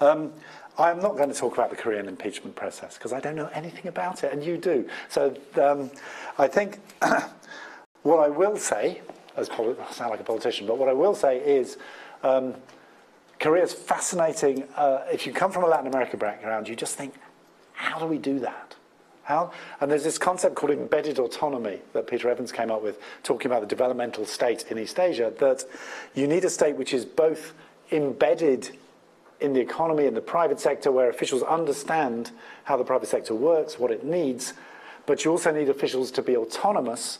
Speaker 2: Um, I'm not going to talk about the Korean impeachment process because I don't know anything about it, and you do. So um, I think [CLEARS THROAT] what I will say, as poli- I sound like a politician, but what I will say is. Um, Korea is fascinating. Uh, if you come from a Latin America background, you just think, how do we do that? How? And there's this concept called embedded autonomy that Peter Evans came up with, talking about the developmental state in East Asia, that you need a state which is both embedded in the economy and the private sector, where officials understand how the private sector works, what it needs, but you also need officials to be autonomous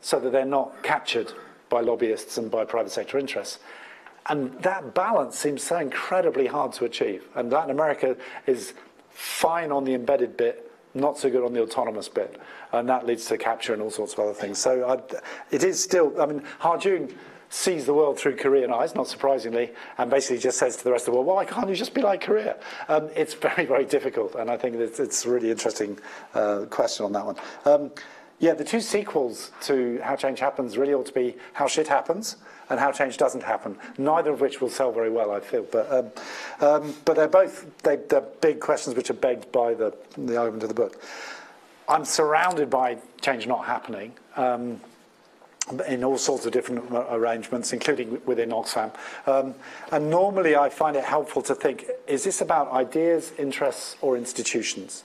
Speaker 2: so that they're not captured by lobbyists and by private sector interests. And that balance seems so incredibly hard to achieve. And Latin America is fine on the embedded bit, not so good on the autonomous bit. And that leads to capture and all sorts of other things. So I, it is still, I mean, Ha-Joon sees the world through Korean eyes, not surprisingly, and basically just says to the rest of the world, why can't you just be like Korea? Um, it's [LAUGHS] very, very difficult. And I think it's, it's a really interesting uh, question on that one. Um, yeah, the two sequels to How Change Happens really ought to be How Shit Happens and How Change Doesn't Happen, neither of which will sell very well, I feel. But, um, um, but they're both they, they're big questions which are begged by the, the argument of the book. I'm surrounded by change not happening um, in all sorts of different arrangements, including within Oxfam. Um, and normally I find it helpful to think, is this about ideas, interests, or institutions?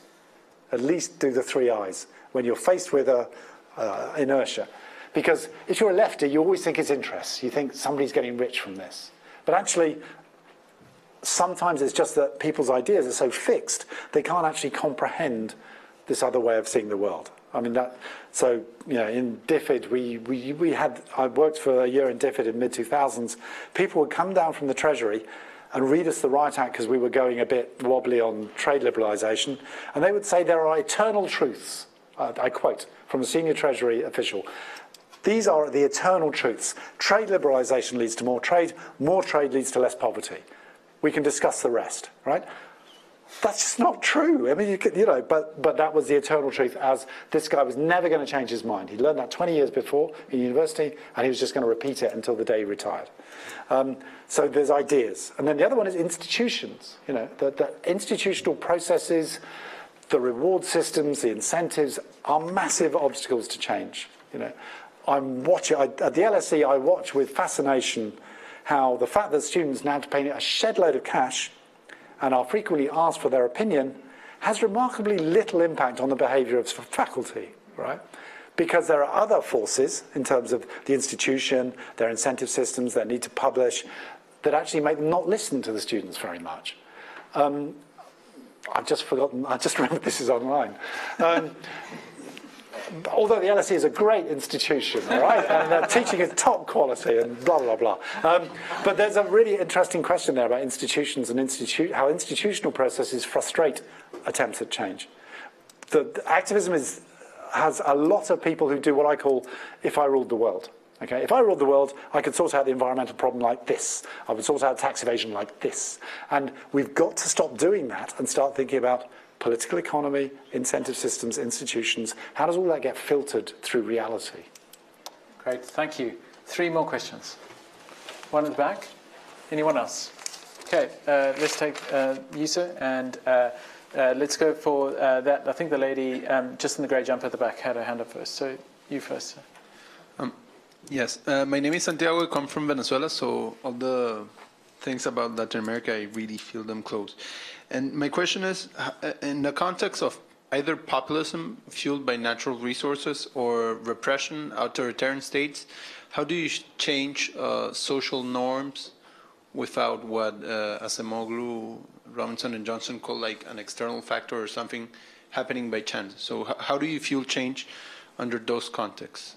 Speaker 2: At least do the three I's when you're faced with a uh, inertia. Because if you're a lefty, you always think it's interests. You think somebody's getting rich from this. But actually, sometimes it's just that people's ideas are so fixed, they can't actually comprehend this other way of seeing the world. I mean, that, so, you know, in DFID, we, we, we had, I worked for a year in DFID in mid 2000s. People would come down from the Treasury and read us the Riot Act because we were going a bit wobbly on trade liberalisation. And they would say there are eternal truths, uh, I quote, from a senior Treasury official. These are the eternal truths. Trade liberalisation leads to more trade, more trade leads to less poverty. We can discuss the rest, right? That's just not true. I mean, you, could, you know, but, but that was the eternal truth as this guy was never going to change his mind. He learned that 20 years before in university, and he was just going to repeat it until the day he retired. Um, so there's ideas. And then the other one is institutions, you know, the, the institutional processes, the reward systems, the incentives are massive obstacles to change, you know. I'm watching, I, at the LSE, I watch with fascination how the fact that students now have to pay a shed load of cash and are frequently asked for their opinion has remarkably little impact on the behaviour of faculty, right? Because there are other forces in terms of the institution, their incentive systems, their need to publish, that actually make them not listen to the students very much. Um, I've just forgotten, I just [LAUGHS] remembered this is online. Um, although the LSE is a great institution, right, [LAUGHS] and uh, teaching is top quality and blah, blah, blah. Um, but there's a really interesting question there about institutions and institu how institutional processes frustrate attempts at change. The, the activism is, has a lot of people who do what I call if I ruled the world. Okay, if I ruled the world, I could sort out the environmental problem like this. I would sort out tax evasion like this. And we've got to stop doing that and start thinking about political economy, incentive systems, institutions. How does all that get filtered through reality?
Speaker 1: Great, thank you. Three more questions. One in the back. Anyone else? Okay, uh, let's take uh, Yusa and uh, uh, let's go for uh, that. I think the lady um, just in the grey jumper at the back had her hand up first. So you first.
Speaker 6: Um, yes, uh, my name is Santiago. I come from Venezuela, so all the things about Latin America, I really feel them close. And my question is, in the context of either populism fueled by natural resources or repression, authoritarian states, how do you change uh, social norms without what uh, Acemoglu, Robinson, and Johnson call like an external factor or something happening by chance? So how do you fuel change under those contexts?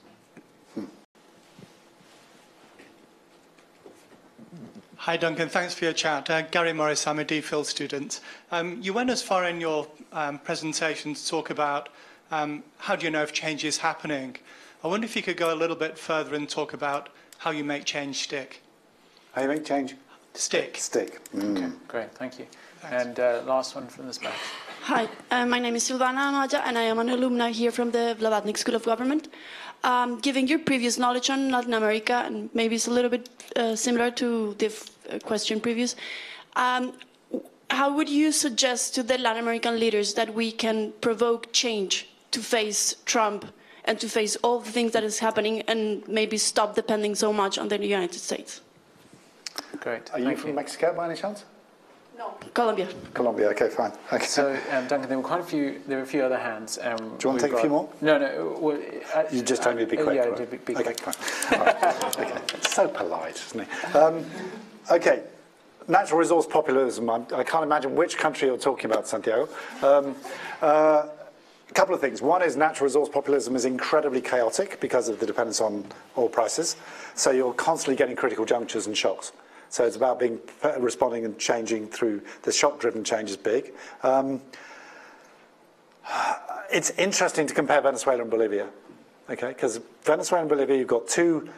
Speaker 7: Hi, Duncan. Thanks for your chat. Uh, Gary Morris, I'm a DPhil student. Um, you went as far in your um, presentation to talk about um, how do you know if change is happening. I wonder if you could go a little bit further and talk about how you make change stick.
Speaker 2: How you make change?
Speaker 7: Stick.
Speaker 2: Stick. Mm.
Speaker 1: Okay, great, thank you. Thanks. And uh, last one from this back.
Speaker 8: Hi, uh, my name is Silvana Amaja, and I am an alumna here from the Blavatnik School of Government. Um, given your previous knowledge on Latin America, and maybe it's a little bit uh, similar to the uh, question previous, um, how would you suggest to the Latin American leaders that we can provoke change to face Trump and to face all the things that is happening and maybe stop depending so much on the United States?
Speaker 1: Great.
Speaker 2: Are you from you. Mexico by any chance?
Speaker 8: No, Colombia.
Speaker 2: Colombia. Okay, fine. Okay.
Speaker 1: So, um, Duncan, there were quite a few. There were a few other hands. Um,
Speaker 2: Do you want to take got, a few more?
Speaker 1: No, no. Well,
Speaker 2: uh, you just told me to be quick.
Speaker 1: yeah,
Speaker 2: right?
Speaker 1: be, be
Speaker 2: okay,
Speaker 1: quick.
Speaker 2: fine. right. okay. So polite, isn't he? Um, okay. Natural resource populism. I'm, I can not imagine which country you're talking about, Santiago. Um, uh, a couple of things. One is natural resource populism is incredibly chaotic because of the dependence on oil prices. So you're constantly getting critical junctures and shocks. So it's about being responding and changing through the shock-driven change is big. Um, it's interesting to compare Venezuela and Bolivia, okay? Because Venezuela and Bolivia, you've got two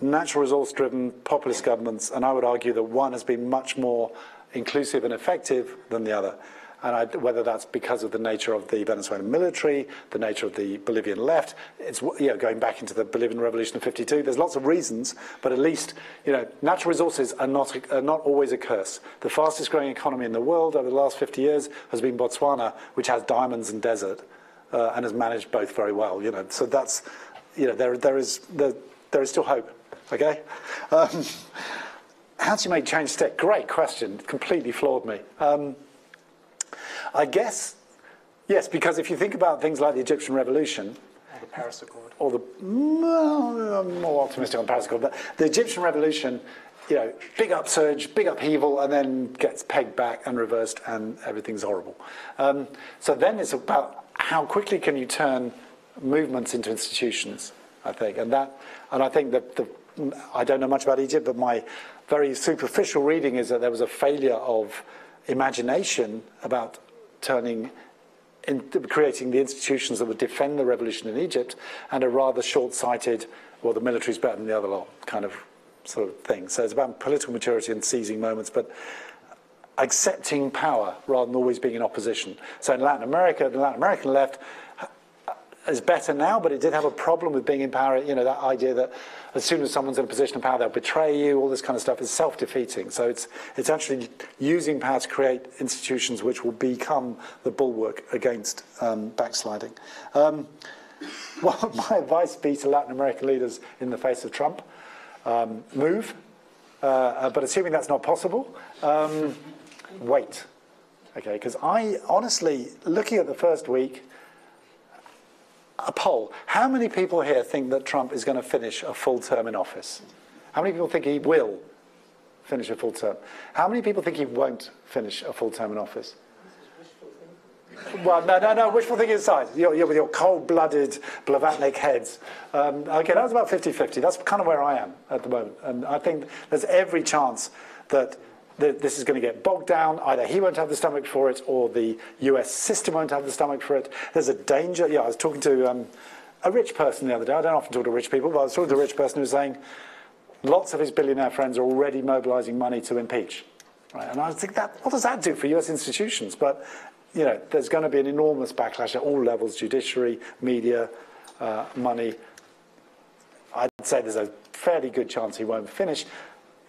Speaker 2: natural resource-driven populist governments, and I would argue that one has been much more inclusive and effective than the other and I, whether that's because of the nature of the Venezuelan military, the nature of the Bolivian left, it's you know, going back into the Bolivian Revolution of 52. There's lots of reasons, but at least you know, natural resources are not, are not always a curse. The fastest growing economy in the world over the last 50 years has been Botswana, which has diamonds and desert, uh, and has managed both very well. You know, so that's, you know, there, there, is, there, there is still hope, okay? Um, how do you make change stick? Great question, completely floored me. Um, I guess, yes, because if you think about things like the Egyptian Revolution,
Speaker 1: or the Paris Accord,
Speaker 2: or the I'm more optimistic on Paris Accord, but the Egyptian Revolution, you know, big upsurge, big upheaval, and then gets pegged back and reversed, and everything's horrible. Um, so then it's about how quickly can you turn movements into institutions? I think, and that, and I think that the, I don't know much about Egypt, but my very superficial reading is that there was a failure of imagination about turning in creating the institutions that would defend the revolution in Egypt and a rather short-sighted, well, the military's better than the other lot kind of sort of thing. So it's about political maturity and seizing moments, but accepting power rather than always being in opposition. So in Latin America, the Latin American left is better now, but it did have a problem with being in power. You know, that idea that as soon as someone's in a position of power, they'll betray you, all this kind of stuff is self-defeating. So it's, it's actually using power to create institutions which will become the bulwark against um, backsliding. Um, [LAUGHS] well, my advice be to Latin American leaders in the face of Trump, um, move, uh, uh, but assuming that's not possible, um, wait. Okay, because I honestly, looking at the first week, a poll. How many people here think that Trump is going to finish a full term in office? How many people think he will finish a full term? How many people think he won't finish a full term in office? Well, no, no, no, wishful thinking aside, you're, you're with your cold-blooded Blavatnik heads. Um, okay, that was about 50-50. That's kind of where I am at the moment. And I think there's every chance that this is going to get bogged down. Either he won't have the stomach for it or the US system won't have the stomach for it. There's a danger. Yeah, I was talking to um, a rich person the other day. I don't often talk to rich people, but I was talking to a rich person who was saying lots of his billionaire friends are already mobilizing money to impeach. Right? And I think that, what does that do for US institutions? But, you know, there's going to be an enormous backlash at all levels, judiciary, media, uh, money. I'd say there's a fairly good chance he won't finish,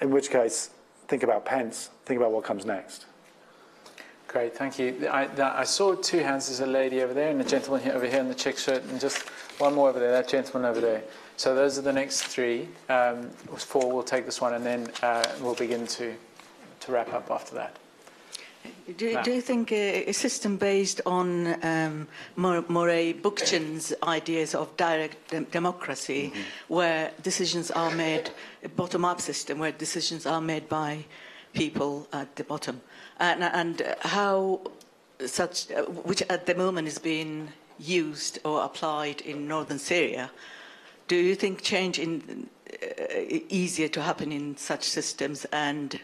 Speaker 2: in which case think about Pence, think about what comes next.
Speaker 1: Great, thank you. I, I, saw two hands. There's a lady over there and a gentleman here, over here in the check shirt, and just one more over there, that gentleman over there. So those are the next three. Um, four, we'll take this one, and then uh, we'll begin to, to wrap up after that.
Speaker 9: Do, do, you think a, a system based on um, Murray Bookchin's ideas of direct de democracy, mm -hmm. where decisions are made, a bottom-up system, where decisions are made by people at the bottom, and, and how such, uh, which at the moment is being used or applied in northern Syria, do you think change in uh, easier to happen in such systems and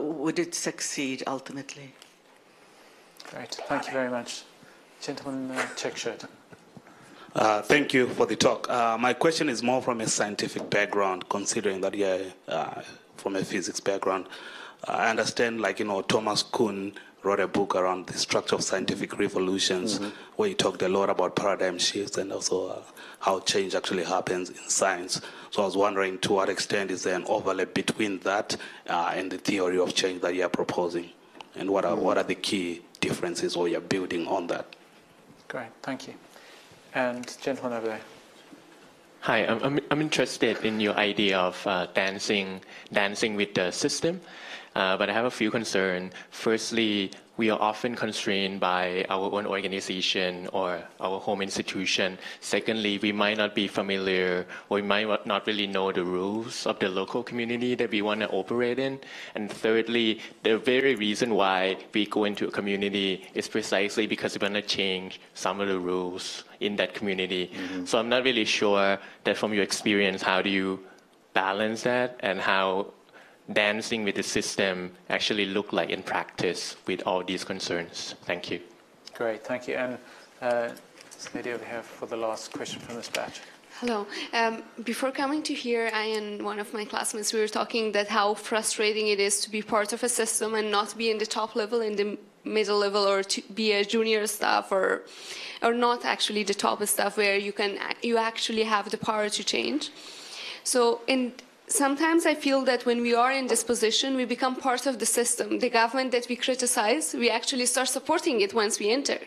Speaker 9: would it succeed ultimately?
Speaker 1: Great, thank you very much. Gentleman, uh, check shirt.
Speaker 10: Uh, thank you for the talk. Uh, my question is more from a scientific background, considering that you're uh, from a physics background. I understand, like, you know, Thomas Kuhn wrote a book around the structure of scientific revolutions, mm -hmm. where he talked a lot about paradigm shifts and also uh, how change actually happens in science. So I was wondering to what extent is there an overlap between that uh, and the theory of change that you're proposing? And what are, what are the key differences or you're building on that?
Speaker 1: Great, thank you. And gentleman over there.
Speaker 11: Hi, I'm, I'm interested in your idea of uh, dancing, dancing with the system, but I have a few concerns. Firstly, we are often constrained by our own organization or our home institution. Secondly, we might not be familiar or we might not really know the rules of the local community that we want to operate in. And thirdly, the very reason why we go into a community is precisely because we want to change some of the rules in that community. Mm-hmm. So I'm not really sure that from your experience, how do you balance that and how dancing with the system actually look like in practice with all these concerns? Thank you.
Speaker 1: Great, thank you. And uh, this lady over here for the last question from this batch.
Speaker 12: Hello. Um, before coming to here, I and one of my classmates, we were talking that how frustrating it is to be part of a system and not be in the top level, in the middle level, or to be a junior staff, or or not actually the top staff, where you can you actually have the power to change. So in sometimes I feel that when we are in this position, we become part of the system. The government that we criticize, we actually start supporting it once we enter.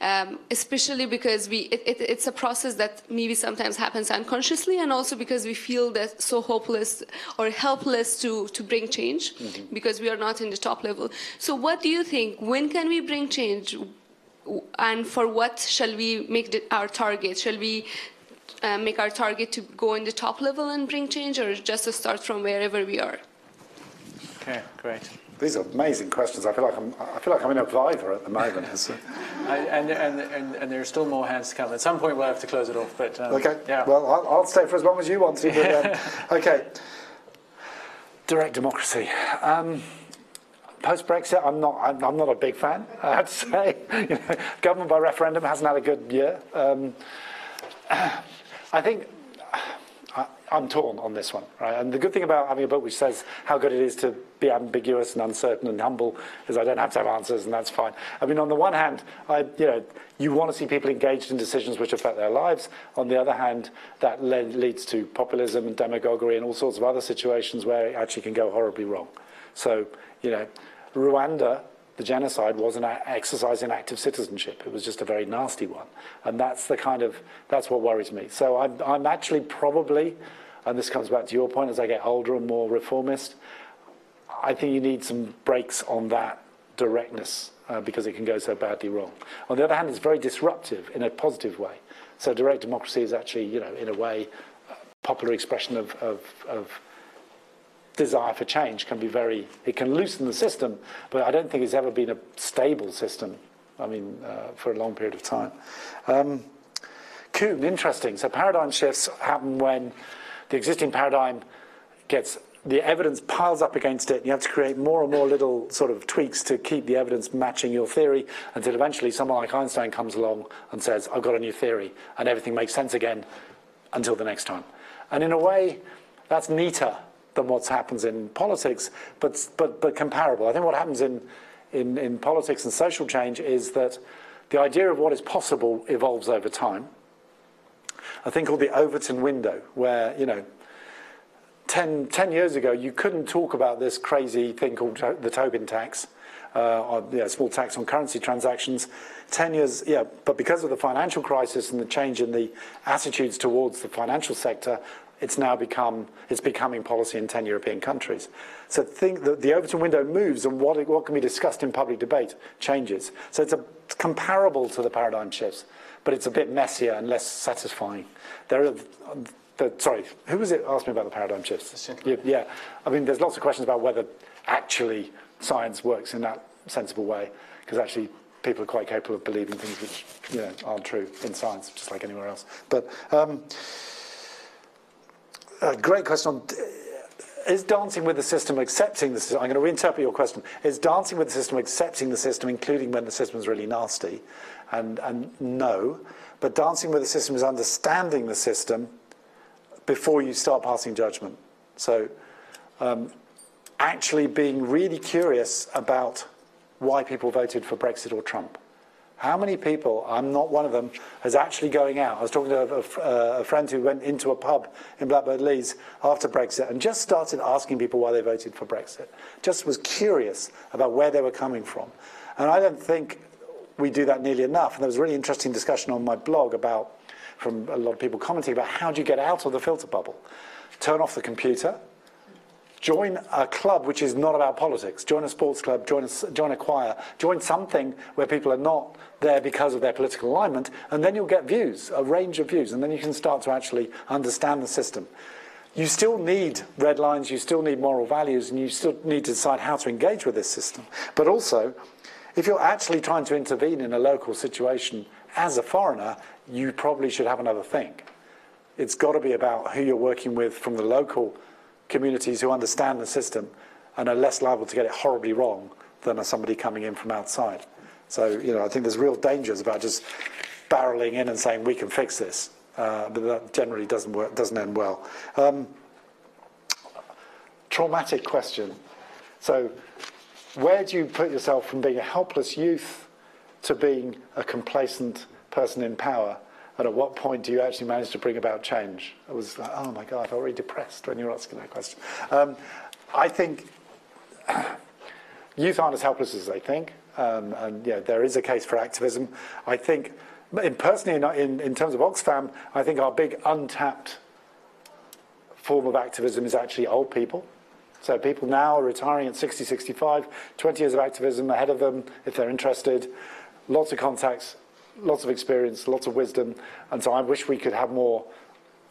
Speaker 12: Um, especially because we, it, it, it's a process that maybe sometimes happens unconsciously, and also because we feel that so hopeless or helpless to, to bring change mm -hmm. because we are not in the top level. So, what do you think? When can we bring change? And for what shall we make the, our target? Shall we uh, make our target to go in the top level and bring change, or just to start from wherever we are?
Speaker 1: Okay, great.
Speaker 2: These are amazing questions. I feel like I'm, I feel like I'm in a Viva at the moment. [LAUGHS]
Speaker 1: I, and, and, and, and there are still more hands to come. At some point, we'll have to close it off. But um,
Speaker 2: okay.
Speaker 1: yeah.
Speaker 2: Well, I'll, I'll, stay for as long as you want to. But, um, [LAUGHS] okay. Direct democracy. Um, Post Brexit, I'm not. I'm, I'm, not a big fan. I have to [LAUGHS] say, you know, government by referendum hasn't had a good year. I think I'm torn on this one, right? And the good thing about having a book which says how good it is to be ambiguous and uncertain and humble is I don't have to have answers, and that's fine. I mean, on the one hand, I, you know, you want to see people engaged in decisions which affect their lives. On the other hand, that le leads to populism and demagoguery and all sorts of other situations where it actually can go horribly wrong. So, you know, Rwanda the genocide was an exercise in active citizenship. It was just a very nasty one. And that's the kind of, that's what worries me. So I'm, I'm actually probably and this comes back to your point as I get older and more reformist, I think you need some brakes on that directness uh, because it can go so badly wrong. On the other hand, it's very disruptive in a positive way. So direct democracy is actually, you know, in a way, a popular expression of, of, of desire for change can be very, it can loosen the system, but I don't think it's ever been a stable system, I mean, uh, for a long period of time. Um, Kuhn, interesting. So paradigm shifts happen when the existing paradigm gets the evidence piles up against it. And you have to create more and more little sort of tweaks to keep the evidence matching your theory until eventually someone like Einstein comes along and says, I've got a new theory, and everything makes sense again until the next time. And in a way, that's neater than what happens in politics, but, but, but comparable. I think what happens in, in, in politics and social change is that the idea of what is possible evolves over time a thing called the Overton window, where, you know, 10, 10 years ago, you couldn't talk about this crazy thing called the Tobin tax, uh, or yeah, small tax on currency transactions. 10 years, yeah, but because of the financial crisis and the change in the attitudes towards the financial sector, it's now become, it's becoming policy in 10 European countries. So think that the Overton window moves and what, what can be discussed in public debate changes. So it's, a, it's comparable to the paradigm shifts but it's a bit messier and less satisfying. There are, the, sorry, who was it asked me about the paradigm shifts? Yeah, yeah, I mean, there's lots of questions about whether actually science works in that sensible way, because actually people are quite capable of believing things which you know, aren't true in science, just like anywhere else. But um, a great question on is dancing with the system accepting the system? I'm going to reinterpret your question. Is dancing with the system accepting the system, including when the system is really nasty? And, and no. But dancing with the system is understanding the system before you start passing judgment. So um, actually being really curious about why people voted for Brexit or Trump. How many people, I'm not one of them, is actually going out? I was talking to a, a, uh, a, friend who went into a pub in Blackbird Leys after Brexit and just started asking people why they voted for Brexit. Just was curious about where they were coming from. And I don't think we do that nearly enough. And there was a really interesting discussion on my blog about, from a lot of people commenting about how do you get out of the filter bubble? Turn off the computer, Join a club which is not about politics. Join a sports club, join a, join a choir, join something where people are not there because of their political alignment, and then you'll get views, a range of views, and then you can start to actually understand the system. You still need red lines, you still need moral values, and you still need to decide how to engage with this system. But also, if you're actually trying to intervene in a local situation as a foreigner, you probably should have another think. It's got to be about who you're working with from the local communities who understand the system and are less liable to get it horribly wrong than are somebody coming in from outside. So, you know, I think there's real dangers about just barreling in and saying we can fix this, uh, but that generally doesn't work, doesn't end well. Um, traumatic question. So, where do you put yourself from being a helpless youth to being a complacent person in power? And at what point do you actually manage to bring about change? I was like, oh my God, I felt really depressed when you were asking that question. Um, I think youth aren't as helpless as they think. Um, and yeah, there is a case for activism. I think, in, personally, in, in, in terms of Oxfam, I think our big untapped form of activism is actually old people. So people now are retiring at 60, 65, 20 years of activism ahead of them if they're interested, lots of contacts, lots of experience, lots of wisdom, and so I wish we could have more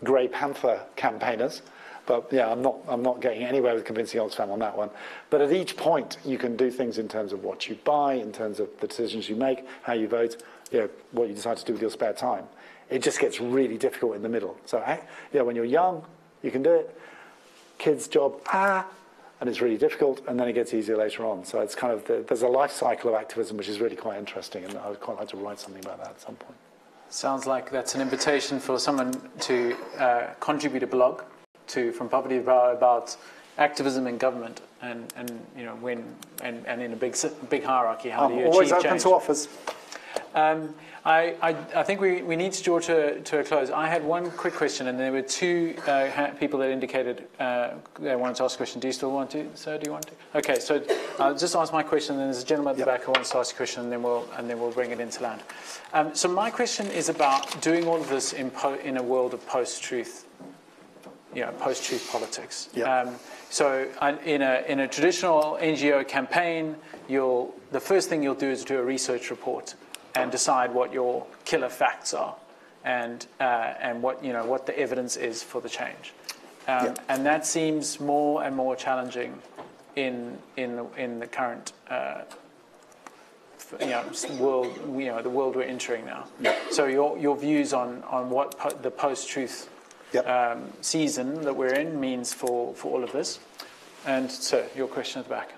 Speaker 2: Grey Panther campaigners. But yeah, I'm not, I'm not getting anywhere with convincing Oxfam on that one. But at each point, you can do things in terms of what you buy, in terms of the decisions you make, how you vote, you know, what you decide to do with your spare time. It just gets really difficult in the middle. So yeah, when you're young, you can do it. Kids' job, ah, and it's really difficult, and then it gets easier later on. So it's kind of the, there's a life cycle of activism which is really quite interesting, and I would quite like to write something about that at some point.
Speaker 1: Sounds like that's an invitation for someone to uh, contribute a blog to From Poverty to Power about activism in government and, and you know when and, and in a big big hierarchy how
Speaker 2: I'm
Speaker 1: do you
Speaker 2: always
Speaker 1: achieve
Speaker 2: open
Speaker 1: change?
Speaker 2: to offers.
Speaker 1: Um, I, I, I, think we, we need to draw to, to a close. I had one quick question, and there were two uh, people that indicated uh, they wanted to ask a question. Do you still want to, sir? Do you want to? Okay, so I'll just ask my question, and then there's a gentleman at the yep. back who wants to ask a question, and then we'll, and then we'll bring it into land. Um, so my question is about doing all of this in, po- in a world of post-truth, you know, post-truth politics.
Speaker 2: Yep.
Speaker 1: Um, so in a, in a traditional NGO campaign, you'll, the first thing you'll do is do a research report and decide what your killer facts are and, uh, and what, you know, what the evidence is for the change. Um, yeah. And that seems more and more challenging in, in, the, in the current uh, you know, world, you know, the world we're entering now.
Speaker 2: Yeah.
Speaker 1: So your, your views on, on what po- the post-truth yep. um, season that we're in means for, for all of this. And so your question at the back.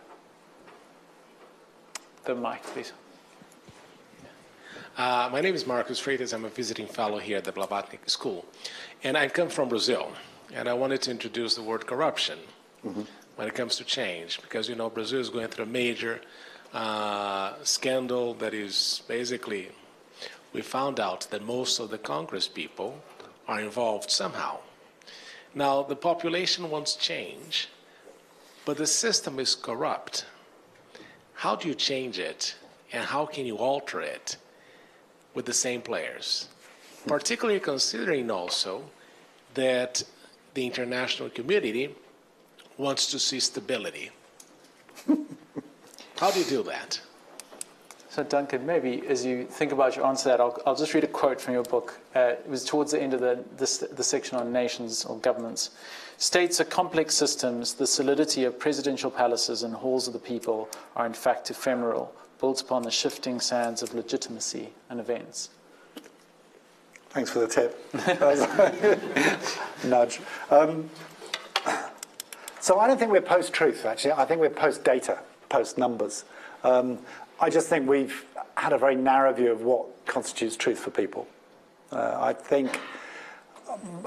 Speaker 1: The mic, please.
Speaker 13: Uh, my name is Marcus Freitas. I'm a visiting fellow here at the Blavatnik School. And I come from Brazil. And I wanted to introduce the word corruption mm-hmm. when it comes to change, because, you know, Brazil is going through a major uh, scandal that is basically, we found out that most of the Congress people are involved somehow. Now, the population wants change, but the system is corrupt. How do you change it, and how can you alter it? With the same players, particularly considering also that the international community wants to see stability. [LAUGHS] How do you do that?
Speaker 1: So, Duncan, maybe as you think about your answer to that, I'll, I'll just read a quote from your book. Uh, it was towards the end of the, the, the section on nations or governments. States are complex systems. The solidity of presidential palaces and halls of the people are, in fact, ephemeral, built upon the shifting sands of legitimacy and events.
Speaker 2: Thanks for the tip. [LAUGHS] Nudge. Um, so I don't think we're post-truth, actually. I think we're post-data, post-numbers. Um, I just think we've had a very narrow view of what constitutes truth for people. Uh, I think,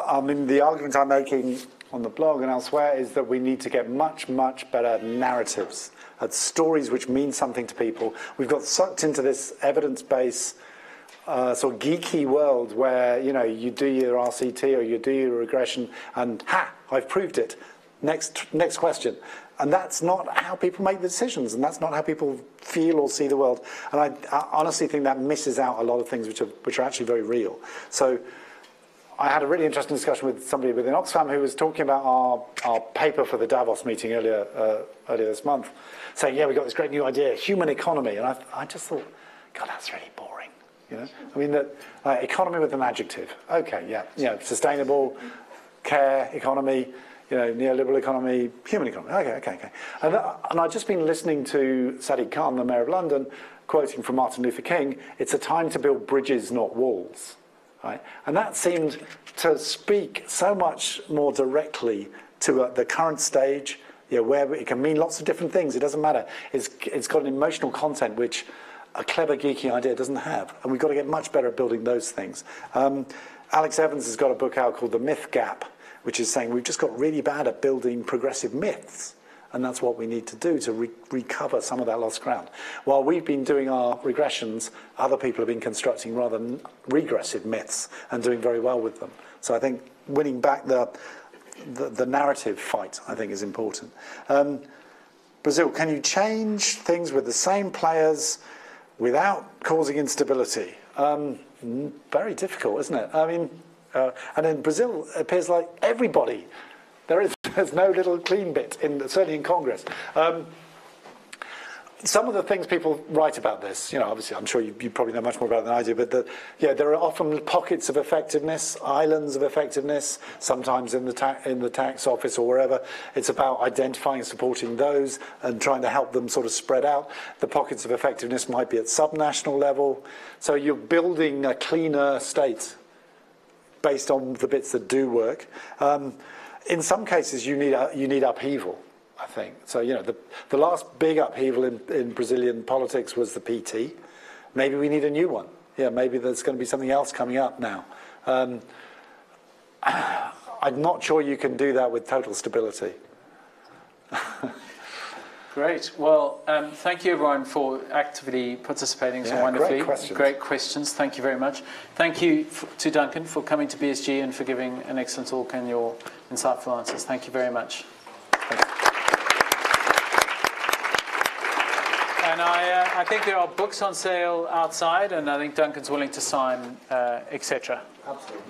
Speaker 2: I mean, the argument I'm making on the blog and elsewhere is that we need to get much, much better narratives at stories which mean something to people. We've got sucked into this evidence-based uh, sort of geeky world where you know you do your RCT or you do your regression and ha, I've proved it. Next, next question. And that's not how people make the decisions, and that's not how people feel or see the world. And I, I honestly think that misses out a lot of things which are, which are actually very real. So I had a really interesting discussion with somebody within Oxfam who was talking about our, our paper for the Davos meeting earlier, uh, earlier this month, saying, yeah, we got this great new idea, human economy. And I, I just thought, God, that's really boring. You know? I mean, that uh, economy with an adjective. Okay, yeah, yeah, sustainable, care, economy, you know, neoliberal economy, human economy. Okay, okay, okay. And, and I've just been listening to Sadiq Khan, the mayor of London, quoting from Martin Luther King, it's a time to build bridges, not walls. Right? And that seemed to speak so much more directly to uh, the current stage, you know, where it can mean lots of different things. It doesn't matter. It's, it's got an emotional content which a clever, geeky idea doesn't have. And we've got to get much better at building those things. Um, Alex Evans has got a book out called The Myth Gap, which is saying we've just got really bad at building progressive myths. And that's what we need to do to re- recover some of that lost ground. While we've been doing our regressions, other people have been constructing rather regressive myths and doing very well with them. So I think winning back the, the, the narrative fight, I think, is important. Um, Brazil, can you change things with the same players without causing instability? Um, very difficult, isn't it? I mean, uh, and in Brazil, it appears like everybody there is [LAUGHS] there's no little clean bit, in, certainly in Congress. Um, some of the things people write about this, you know, obviously, I'm sure you, you probably know much more about it than I do, but the, yeah, there are often pockets of effectiveness, islands of effectiveness, sometimes in the, in the tax office or wherever. It's about identifying and supporting those and trying to help them sort of spread out. The pockets of effectiveness might be at subnational level. So you're building a cleaner state based on the bits that do work. Um, in some cases, you need, you need upheaval. I think. So, you know, the, the last big upheaval in, in Brazilian politics was the PT. Maybe we need a new one. Yeah, maybe there's going to be something else coming up now. Um, [SIGHS] I'm not sure you can do that with total stability. [LAUGHS]
Speaker 1: Great. Well, um, thank you everyone for actively participating so
Speaker 2: Yeah,
Speaker 1: wonderfully.
Speaker 2: great questions.
Speaker 1: Great questions. Thank you very much. Thank you to Duncan for coming to BSG and for giving an excellent talk and your insightful answers. Thank you very much. And I, uh, I think there are books on sale outside, and I think Duncan's willing to sign, uh, etc.
Speaker 2: Absolutely.